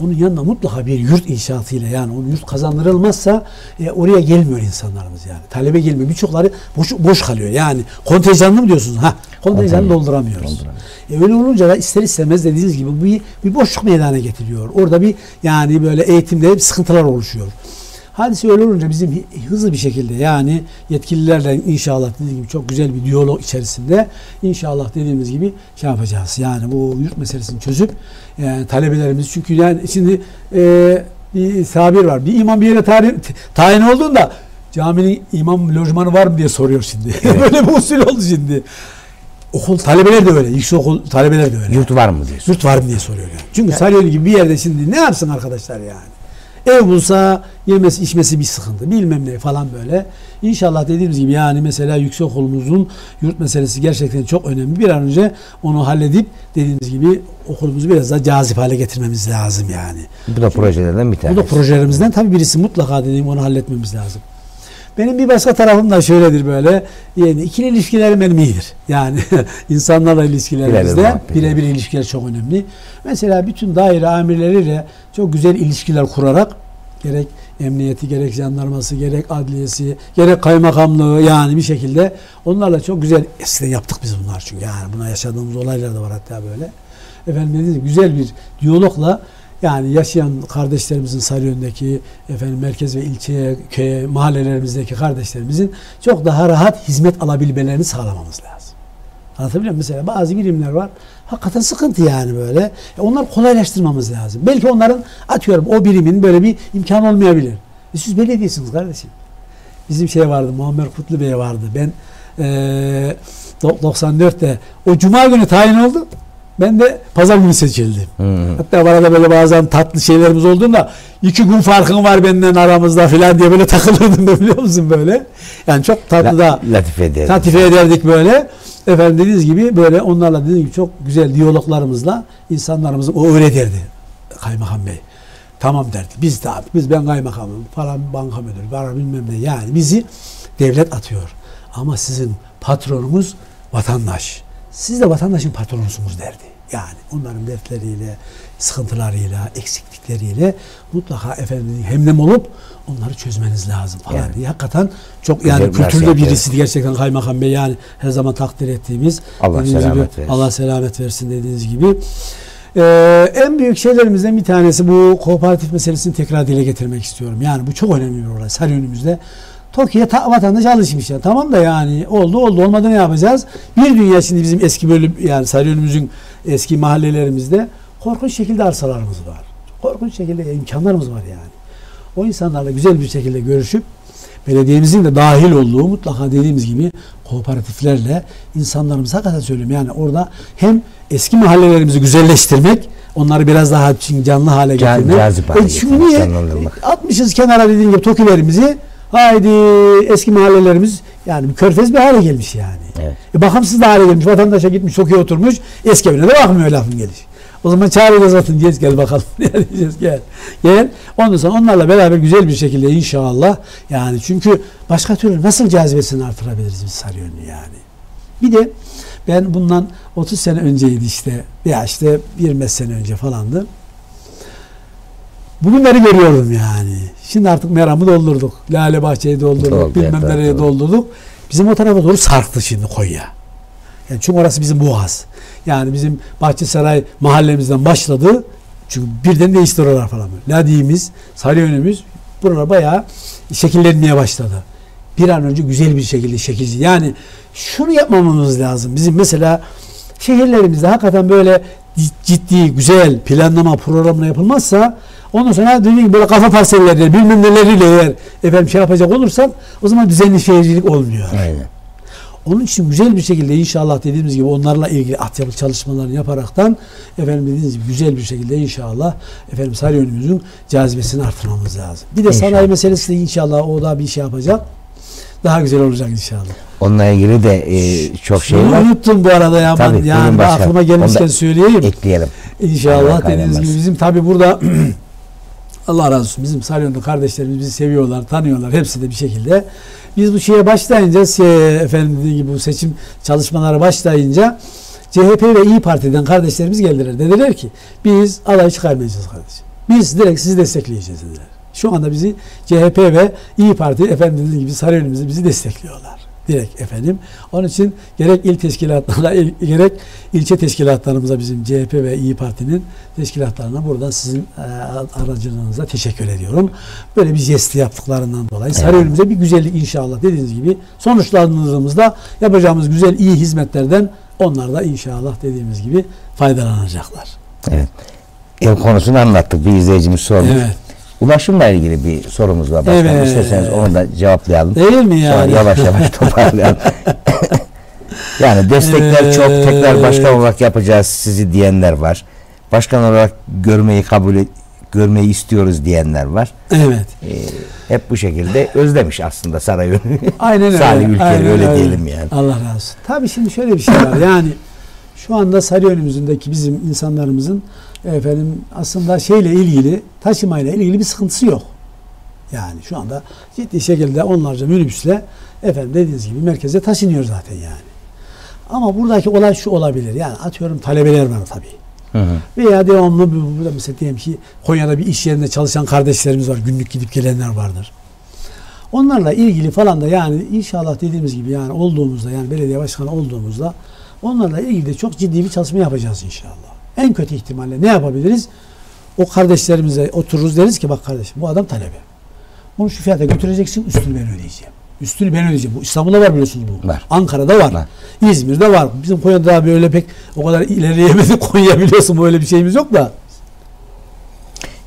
Onun yanına mutlaka bir yurt inşaatıyla yani o yurt kazandırılmazsa e, oraya gelmiyor insanlarımız yani. Talebe gelmiyor. Birçokları boş, boş kalıyor. Yani kontenjanlı mı diyorsunuz? Ha, kontenjanı Kontenjan. dolduramıyoruz. Dolduramıyoruz. E öyle olunca da ister istemez dediğiniz gibi bir, bir boşluk meydana getiriyor. Orada bir yani böyle eğitimde bir sıkıntılar oluşuyor. Hadise öyle olunca bizim hızlı bir şekilde yani yetkililerle inşallah dediğim gibi çok güzel bir diyalog içerisinde inşallah dediğimiz gibi şey yapacağız. Yani bu yurt meselesini çözüp yani talebelerimiz çünkü yani şimdi e, bir tabir var. Bir imam bir yere tayin, tayin olduğunda caminin imam lojmanı var mı diye soruyor şimdi. Böyle bir usul oldu şimdi. Okul talebeler de öyle. Yüksek okul talebeler de öyle. Yurt var mı diyorsun? Yurt var mı diye soruyor yani. Çünkü Sarıyer gibi bir yerde şimdi ne yapsın arkadaşlar yani? Ev bulsa yemesi içmesi bir sıkıntı bilmem ne falan böyle. İnşallah dediğimiz gibi yani mesela yüksek okulumuzun yurt meselesi gerçekten çok önemli. Bir an önce onu halledip dediğimiz gibi okulumuzu biraz daha cazip hale getirmemiz lazım yani. Bu da projelerden bir Bu tanesi. da projelerimizden tabii birisi mutlaka dediğim onu halletmemiz lazım. Benim bir başka tarafım da şöyledir böyle. Yani ikili ilişkilerim benim iyidir. Yani insanlarla ilişkilerimizde birebir ilişkiler çok önemli. Mesela bütün daire amirleriyle çok güzel ilişkiler kurarak gerek emniyeti, gerek jandarması, gerek adliyesi, gerek kaymakamlığı yani bir şekilde onlarla çok güzel eskiden yaptık biz bunlar çünkü yani buna yaşadığımız olaylar da var hatta böyle. Efendim dediğim gibi güzel bir diyalogla yani yaşayan kardeşlerimizin Sarıyer'deki efendim merkez ve ilçeye, köye, mahallelerimizdeki kardeşlerimizin çok daha rahat hizmet alabilmelerini sağlamamız lazım. Anlatabiliyor muyum? Mesela bazı birimler var. Hakikaten sıkıntı yani böyle. E onları kolaylaştırmamız lazım. Belki onların atıyorum o birimin böyle bir imkan olmayabilir. E siz belediyesiniz kardeşim. Bizim şey vardı Muammer Kutlu Bey vardı. Ben eee 94'te o cuma günü tayin oldu. Ben de pazar günü seçildim. Hı. Hatta arada böyle bazen tatlı şeylerimiz olduğunda iki gün farkın var benden aramızda filan diye böyle takılırdım da biliyor musun böyle. Yani çok tatlı da La- Latife ederim. Latife ederdik böyle. Efendim dediğiniz gibi böyle onlarla dediğim gibi çok güzel diyaloglarımızla insanlarımızı o öyle derdi kaymakam bey. Tamam derdi. Biz de abi, biz ben kaymakamım falan banka müdürü falan bilmem ne. Yani bizi devlet atıyor. Ama sizin patronumuz vatandaş. Siz de vatandaşın patronusunuz derdi. Yani onların dertleriyle, sıkıntılarıyla, eksiklikleriyle mutlaka efendim hemdem olup onları çözmeniz lazım falan Yani. diye. Hakikaten çok Güzel yani kültürlü birisi gerçekten kaymakam bey yani her zaman takdir ettiğimiz. Allah selamet gibi, versin. Allah selamet versin dediğiniz gibi. Ee, en büyük şeylerimizden bir tanesi bu kooperatif meselesini tekrar dile getirmek istiyorum. Yani bu çok önemli bir olay. Sarıyer'imizde. Tokyo'ya ta- vatandaş alışmış ya. Tamam da yani oldu oldu olmadı ne yapacağız? Bir dünya şimdi bizim eski bölüm yani Sarıyer'imizin eski mahallelerimizde korkunç şekilde arsalarımız var. Korkunç şekilde imkanlarımız var yani. O insanlarla güzel bir şekilde görüşüp belediyemizin de dahil olduğu mutlaka dediğimiz gibi kooperatiflerle insanlarımıza hakikaten söylüyorum. Yani orada hem eski mahallelerimizi güzelleştirmek, onları biraz daha canlı hale getirmek. hale E çünkü niye? Atmışız kenara dediğim gibi tokilerimizi. Haydi eski mahallelerimiz yani körfez bir hale gelmiş yani. Evet. E, bakımsız da hale gelmiş. Vatandaşa gitmiş Tokyo'ya oturmuş. Eski evine de bakmıyor lafın geliş. O zaman çağıracağız zaten diyeceğiz gel bakalım. Diyeceğiz gel. Gel. Ondan sonra onlarla beraber güzel bir şekilde inşallah yani çünkü başka türlü nasıl cazibesini artırabiliriz biz Sarıyönlü yani. Bir de ben bundan 30 sene önceydi işte ya işte 25 sene önce falandı. Bugünleri görüyordum yani. Şimdi artık meramı doldurduk. Lale Bahçe'yi doldurduk. Doldu, bilmem evet, nereye evet. doldurduk. Bizim o tarafa doğru sarktı şimdi Konya. Yani çünkü orası bizim boğaz. Yani bizim Bahçesaray mahallemizden başladı. Çünkü birden değişti oralar falan. Ladiğimiz, Sarıyönümüz buralar bayağı şekillenmeye başladı. Bir an önce güzel bir şekilde şekilci. Yani şunu yapmamamız lazım. Bizim mesela şehirlerimizde hakikaten böyle ciddi, güzel planlama programına yapılmazsa ondan sonra dediğim gibi böyle kafa parselleri bilmem neleriyle eğer efendim şey yapacak olursak o zaman düzenli şehircilik olmuyor. Aynen. Onun için güzel bir şekilde inşallah dediğimiz gibi onlarla ilgili altyapı çalışmalarını yaparaktan efendim dediğiniz gibi güzel bir şekilde inşallah efendim Sarıyönümüzün cazibesini artırmamız lazım. Bir de İnşallah. sanayi meselesi de inşallah o da bir şey yapacak. Daha güzel olacak inşallah. Onunla ilgili de e, çok şey Şunu var. unuttum bu arada ya. Tabii, ben, yani başkanım. aklıma gelmişken söyleyeyim. Ekleyelim. İnşallah Allah dediğiniz gibi bizim tabi burada Allah razı olsun bizim Sarıyonlu kardeşlerimiz bizi seviyorlar, tanıyorlar hepsi de bir şekilde. Biz bu şeye başlayınca şey, efendim dediğim gibi bu seçim çalışmaları başlayınca CHP ve İyi Parti'den kardeşlerimiz geldiler. Dediler ki biz aday çıkarmayacağız kardeşim. Biz direkt sizi destekleyeceğiz dediler. Şu anda bizi CHP ve İyi Parti efendim dediğim gibi Sarıyer'imizi bizi destekliyorlar. Direkt efendim. Onun için gerek il teşkilatlarına il- gerek ilçe teşkilatlarımıza bizim CHP ve İyi Parti'nin teşkilatlarına buradan sizin e, aracılığınıza teşekkür ediyorum. Böyle bir jest yaptıklarından dolayı Sarıyer'imize bir güzellik inşallah dediğiniz gibi sonuçlandığımızda yapacağımız güzel iyi hizmetlerden onlar da inşallah dediğimiz gibi faydalanacaklar. Evet. Ev konusunu anlattık. Bir izleyicimiz sormuş. Evet. Ulaşımla ilgili bir sorumuz var. Başkanım. Evet. İsterseniz onu da cevaplayalım. Değil mi Sonra yani? yavaş yavaş toparlayalım. yani destekler çok. Tekrar başkan olarak yapacağız sizi diyenler var. Başkan olarak görmeyi kabul et, görmeyi istiyoruz diyenler var. Evet. Ee, hep bu şekilde özlemiş aslında Sarayönü. Aynen öyle. Salih Ülker'i Aynen öyle diyelim yani. Allah razı olsun. Tabii şimdi şöyle bir şey var. Yani şu anda Sarıyönümüzündeki bizim insanlarımızın efendim aslında şeyle ilgili taşımayla ilgili bir sıkıntısı yok. Yani şu anda ciddi şekilde onlarca minibüsle efendim dediğiniz gibi merkeze taşınıyor zaten yani. Ama buradaki olay şu olabilir. Yani atıyorum talebeler var tabii. Hı hı. Veya devamlı bu- burada mesela diyelim ki Konya'da bir iş yerinde çalışan kardeşlerimiz var. Günlük gidip gelenler vardır. Onlarla ilgili falan da yani inşallah dediğimiz gibi yani olduğumuzda yani belediye başkanı olduğumuzda onlarla ilgili de çok ciddi bir çalışma yapacağız inşallah. En kötü ihtimalle ne yapabiliriz? O kardeşlerimize otururuz deriz ki bak kardeşim bu adam talebe. Bunu şu fiyata götüreceksin üstünü ben ödeyeceğim. Üstünü ben ödeyeceğim. Bu İstanbul'da var biliyorsunuz bu. Var. Ankara'da var. Var. İzmir'de var. Bizim Konya'da daha böyle pek o kadar ilerleyemedik Konya biliyorsun böyle bir şeyimiz yok da.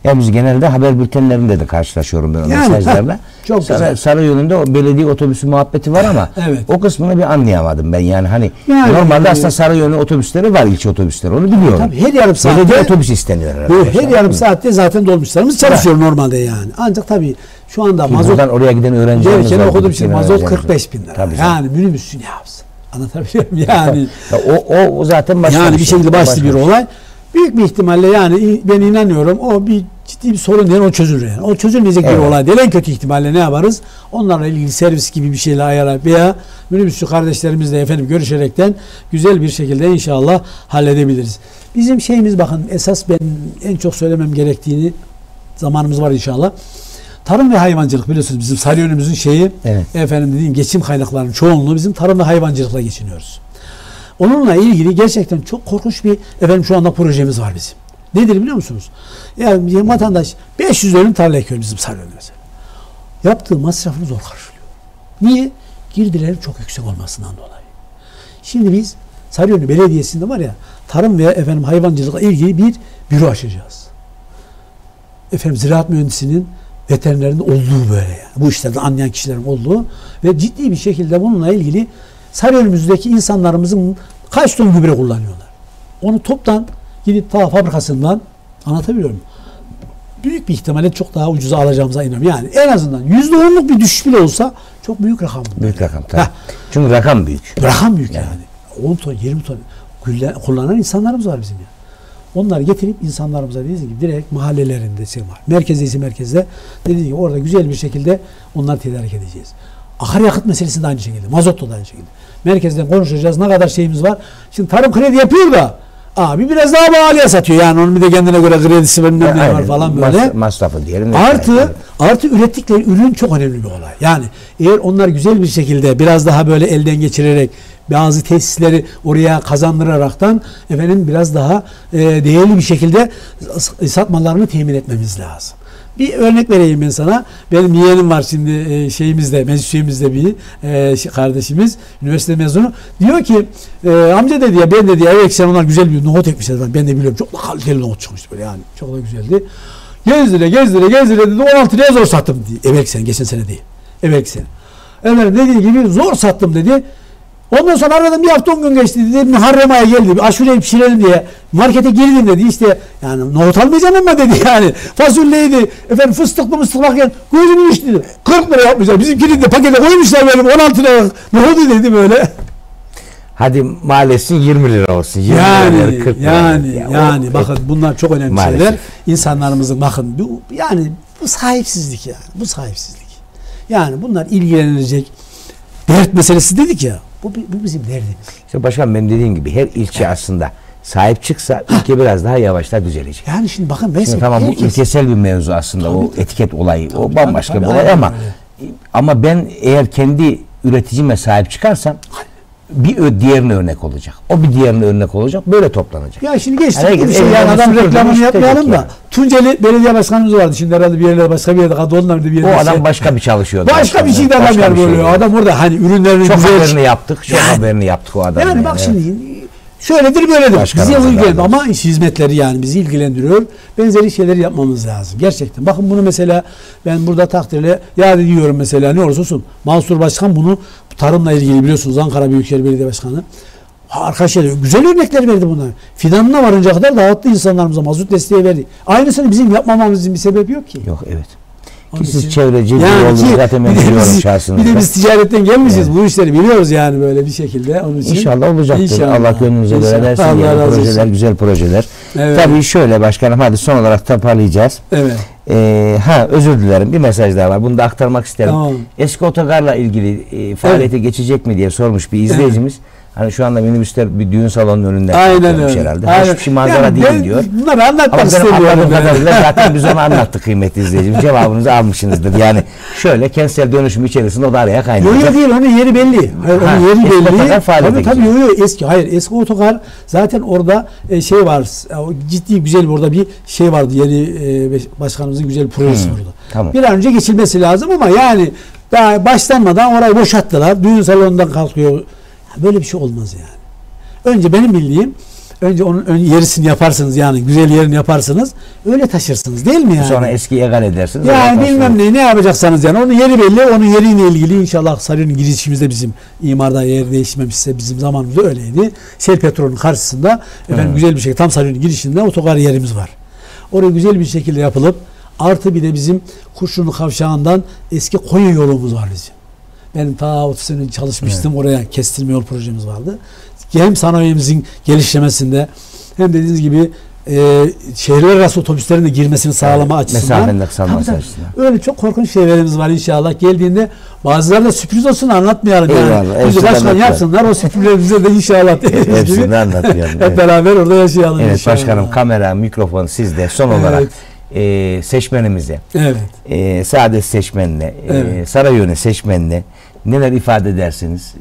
Ya biz genelde haber bültenlerinde de karşılaşıyorum ben o Yani, mesajlarla. heh, çok Sarı, güzel. Sarıyolu'nda o belediye otobüsü muhabbeti var ama Evet. o kısmını bir anlayamadım ben. Yani hani Yani- normalde aslında Sarıyolu otobüsleri var ilçe otobüsleri onu biliyorum. Tabii her yarım saatte Belediye otobüs isteniyor herhalde. bu her yarım saatte zaten dolmuşlarımız çalışıyor normalde yani. Ancak tabii şu anda Ki mazot buradan oraya giden öğrencilerimiz gelirken var. okudum şimdi mazot öğrencilerimiz var. 45 bin lira. Tabii yani minibüsü ne yapsın? Anlatabiliyor muyum? Yani Ya o, o, o zaten başka yani bir şey. şekilde başlı bir şey. olay. Büyük bir ihtimalle yani ben inanıyorum o bir ciddi bir sorun değil o çözülür yani. O çözülmeyecek bir Evet. olay değil. En kötü ihtimalle ne yaparız? Onlarla ilgili servis gibi bir şeyle ayarlayıp veya minibüsçü kardeşlerimizle efendim görüşerekten güzel bir şekilde inşallah halledebiliriz. Bizim şeyimiz bakın esas ben en çok söylemem gerektiğini zamanımız var inşallah. Tarım ve hayvancılık biliyorsunuz bizim Sarıyönümüzün şeyi Evet. efendim dediğim geçim kaynaklarının çoğunluğu bizim tarım ve hayvancılıkla geçiniyoruz. Onunla ilgili gerçekten çok korkunç bir efendim şu anda projemiz var bizim. Nedir biliyor musunuz? Yani vatandaş 500 dönüm tarla ekiyor bizim Sarıyer'de mesela. Yaptığı masrafını zor karşılıyor. Niye? Girdilerin çok yüksek olmasından dolayı. Şimdi biz Sarıyer Belediyesi'nde var ya tarım ve efendim hayvancılıkla ilgili bir büro açacağız. Efendim ziraat mühendisinin veterinerin olduğu böyle yani. Bu işlerden anlayan kişilerin olduğu ve ciddi bir şekilde bununla ilgili Sarıyer'imizdeki insanlarımızın kaç ton gübre kullanıyorlar. Onu toptan gidip ta fabrikasından anlatabiliyorum. Büyük bir ihtimalle çok daha ucuza alacağımıza inanıyorum. Yani en azından yüzde onluk bir düşüş bile olsa çok büyük rakam. Büyük rakam tabii. Heh. Çünkü rakam büyük. Rakam büyük yani. 10 ton, 20 ton kullanan insanlarımız var bizim ya. Onları getirip insanlarımıza dediğiniz gibi direkt mahallelerinde, var. merkezde ise merkezde dediğiniz gibi orada güzel bir şekilde onları tedarik edeceğiz. Akaryakıt meselesi de aynı şekilde. Mazot da aynı şekilde. Merkezden konuşacağız. Ne kadar şeyimiz var. Şimdi tarım kredi yapıyor da abi biraz daha pahalıya satıyor. Yani onun bir de kendine göre kredisi bilmem ne var falan Mas- böyle. masrafı diyelim. Artı artı ürettikleri ürün çok önemli bir olay. Yani eğer onlar güzel bir şekilde biraz daha böyle elden geçirerek bazı tesisleri oraya kazandıraraktan efendim biraz daha e, değerli bir şekilde satmalarını temin etmemiz lazım. Bir örnek vereyim ben sana. Benim yeğenim var şimdi e, şeyimizde, meclis üyemizde bir e, şey- kardeşimiz, üniversite mezunu. Diyor ki e, amca dedi ya ben dedi ya evet sen onlar güzel bir nohut ekmişler. Ben de biliyorum çok da kaliteli nohut çıkmıştı böyle yani. Çok da güzeldi. Gezdire gezdire gezdire dedi 16 liraya zor sattım dedi. Evvelki sene geçen sene değil. Evvelki sene. Efendim dediği gibi zor sattım dedi. Ondan sonra aradan bir hafta on gün geçti dedi. Muharrem ayı geldi. Bir aşureyi pişirelim diye. Markete girdim dedi. İşte yani nohut almayacağım ama dedi yani. Fasulyeydi. Efendim fıstıklı mıstık bakın. Gözümün üstü dedi. 40 lira yapmışlar. Bizimkini de pakete koymuşlar benim 16 lira. Nohutu dedi böyle. Hadi maalesef 20 lira olsun. 20 lira, Yani 40 lira. yani Ya o- yani bakın bunlar çok önemli Maalesef. şeyler. İnsanlarımızın bakın bu yani bu sahipsizlik yani. Bu sahipsizlik. Yani bunlar ilgilenilecek dert meselesi dedik ya. Bu, bu bizim derdimiz. İşte başkan benim dediğim gibi her ilçe aslında sahip çıksa ülke biraz daha yavaşlar düzelecek. Yani şimdi bakın ben Şimdi tamam bu ilkesel bir mevzu aslında o Tabii, etiket olayı o Tabii, bambaşka tabii, bir olay ama öyle. ama ben eğer kendi üreticime sahip çıkarsam bir diğerine örnek olacak. O bir diğerine örnek olacak. Böyle toplanacak. Ya şimdi geçtik bu bir şey yani adam reklamını yapmayalım da. yani. Tunceli belediye başkanımız vardı. Şimdi herhalde bir yerlerde başka bir yerde Kadıoğlu'nda bir O yerde. adam başka bir çalışıyordu. başka bir şeyden adam yer şey böyle. yani. Adam orada hani ürünlerini Çok güzel haberini yaptık. Çok Yani- haberini yaptık o adamın. Yani bak evet. şimdi şöyledir böyledir. Razı ilgilendiriyor olsun. ama iş hizmetleri yani bizi ilgilendiriyor. Benzeri şeyleri yapmamız lazım. Gerçekten. Bakın bunu mesela ben burada takdirle ya diyorum mesela ne olursa olsun. Mansur Başkan bunu tarımla ilgili biliyorsunuz Ankara Büyükşehir Belediye Başkanı. Arkadaşlar güzel örnekler verdi bunlar. Fidanına varınca kadar dağıttı insanlarımıza mazot desteği verdi. Aynısını bizim yapmamamızın bir sebebi yok ki. Yok evet. Onun Ki siz için- çevreci bir Yani olduğunu zaten ben biliyorum biz, bir şahsınızda. de biz ticaretten gelmişiz. Bu işleri biliyoruz yani böyle bir şekilde. Onun için İnşallah olacaktır. İnşallah. Allah gönlünüze göre versin. Allah yani razı olsun. projeler, güzel projeler. Evet. Tabii şöyle başkanım hadi son olarak toparlayacağız. Evet. Ee, ha özür dilerim bir mesaj daha var. Bunu da aktarmak isterim. Tamam. Eski otogarla ilgili e, faaliyete geçecek mi diye sormuş bir izleyicimiz. Hani şu anda minibüsler bir düğün salonunun önünde Aynen öyle. herhalde. Aynen. Hoş bir şey manzara Yani değil ben diyor. Bunları anlatmak Ama anladığım kadarıyla zaten biz onu anlattık kıymetli izleyicim. Cevabınızı almışsınızdır. Yani şöyle kentsel dönüşüm içerisinde o da araya Yok kaynayacak. yok değil onun yeri belli. Hayır Ha, onun yeri eski belli. otogar Tabii tabii yok yok eski. Hayır eski otogar zaten orada e, şey var. e, ciddi güzel orada bir şey vardı. Yeni e, beş- başkanımızın güzel bir projesi Hmm, vardı. tamam. Bir an önce geçilmesi lazım ama yani daha başlanmadan orayı boşalttılar. Düğün salonundan kalkıyor. Böyle bir şey olmaz yani. Önce benim bildiğim önce onun ön yerisini yaparsınız yani güzel yerini yaparsınız. Öyle taşırsınız değil mi yani? Sonra eski egal edersiniz. Yani bilmem ne ne yapacaksanız yani onun yeri belli onun yeriyle ilgili inşallah Sarı'nın girişimizde bizim imarda yer değişmemişse bizim zamanımızda öyleydi. Shell Petrol'ün karşısında efendim Hı. güzel bir şey tam Sarı'nın girişinde otogar yerimiz var. Oraya güzel bir şekilde yapılıp artı bir de bizim Kurşunlu Kavşağı'ndan eski Konya yolumuz var bizim. Benim ta 30 sene çalışmıştım oraya kestirme yol projemiz vardı. Hem sanayimizin gelişmesinde hem dediğiniz gibi e, şehirler arası otobüslerin de girmesini sağlama Evet, açısından. mesafenin kısalması açısından. Öyle çok korkunç şeylerimiz var inşallah. Geldiğinde bazıları da sürpriz olsun anlatmayalım. Eyvallah, Yani. Bizi hepsini başkan anlatmayalım. yapsınlar o sürprizlerimize de inşallah Hepsini anlatmayalım. hep Evet. beraber orada yaşayalım Evet inşallah. başkanım kamera, mikrofon sizde. Son Evet. E, seçmenimize, Evet. e, Saadet seçmenine, e, Evet. Sarayönü seçmenine neler ifade edersiniz?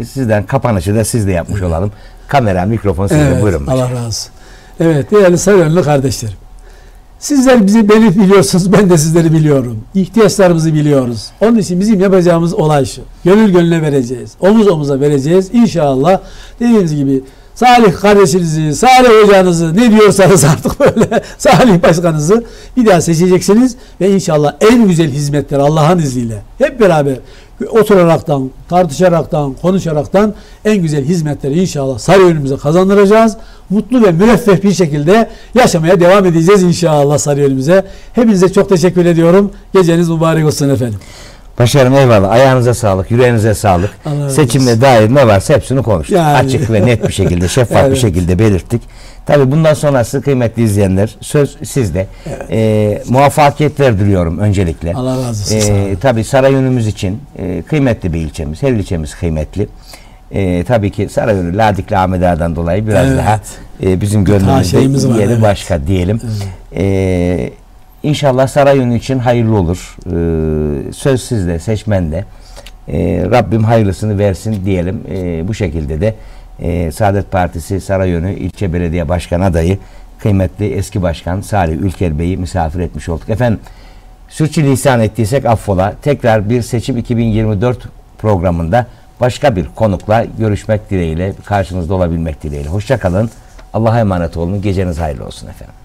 E, sizden kapanışı da siz de yapmış olalım. Kamera, mikrofon sizde. Evet, Buyurun. Allah razı olsun. Evet değerli Sarıyönlü kardeşlerim. Sizler bizi beni biliyorsunuz, ben de sizleri biliyorum. İhtiyaçlarımızı biliyoruz. Onun için bizim yapacağımız olay şu. Gönül gönüle vereceğiz. Omuz omuza vereceğiz. İnşallah dediğimiz gibi Salih kardeşinizi, Salih hocanızı ne diyorsanız artık böyle Salih başkanınızı bir daha seçeceksiniz ve inşallah en güzel hizmetler Allah'ın izniyle hep beraber oturaraktan, tartışaraktan, konuşaraktan en güzel hizmetleri inşallah Sarıyer'imize kazandıracağız. Mutlu ve müreffeh bir şekilde yaşamaya devam edeceğiz inşallah Sarıyer'imize. Hepinize çok teşekkür ediyorum. Geceniz mübarek olsun efendim. Başarım eyvallah. Ayağınıza sağlık, yüreğinize sağlık. Razı Seçimle dair ne varsa hepsini konuştuk. Yani. Açık ve net bir şekilde, şeffaf bir Evet. şekilde belirttik. Tabii bundan sonrası kıymetli izleyenler söz sizde. Ee, muvaffakiyetler diliyorum öncelikle. Allah razı olsun. sağ Ee, olun. tabii Sarayönümüz için e, kıymetli bir ilçemiz. Her ilçemiz kıymetli. Ee, tabii ki Sarayönü Ladikli Ahmet Ağa'dan dolayı biraz Evet. daha e, bizim gönlümüzde yeri evet. başka diyelim. Evet. Ee, inşallah Sarayönü için hayırlı olur. Ee, söz sizde, seçmende. Ee, Rabbim hayırlısını versin diyelim. Ee, bu şekilde de e, Saadet Partisi Sarayönü İlçe Belediye Başkan adayı kıymetli eski başkan Salih Ülker Bey'i misafir etmiş olduk. Efendim sürçülisan ettiysek affola. Tekrar bir seçim 2024 programında başka bir konukla görüşmek dileğiyle, karşınızda olabilmek dileğiyle. Hoşçakalın. Allah'a emanet olun. Geceniz hayırlı olsun efendim.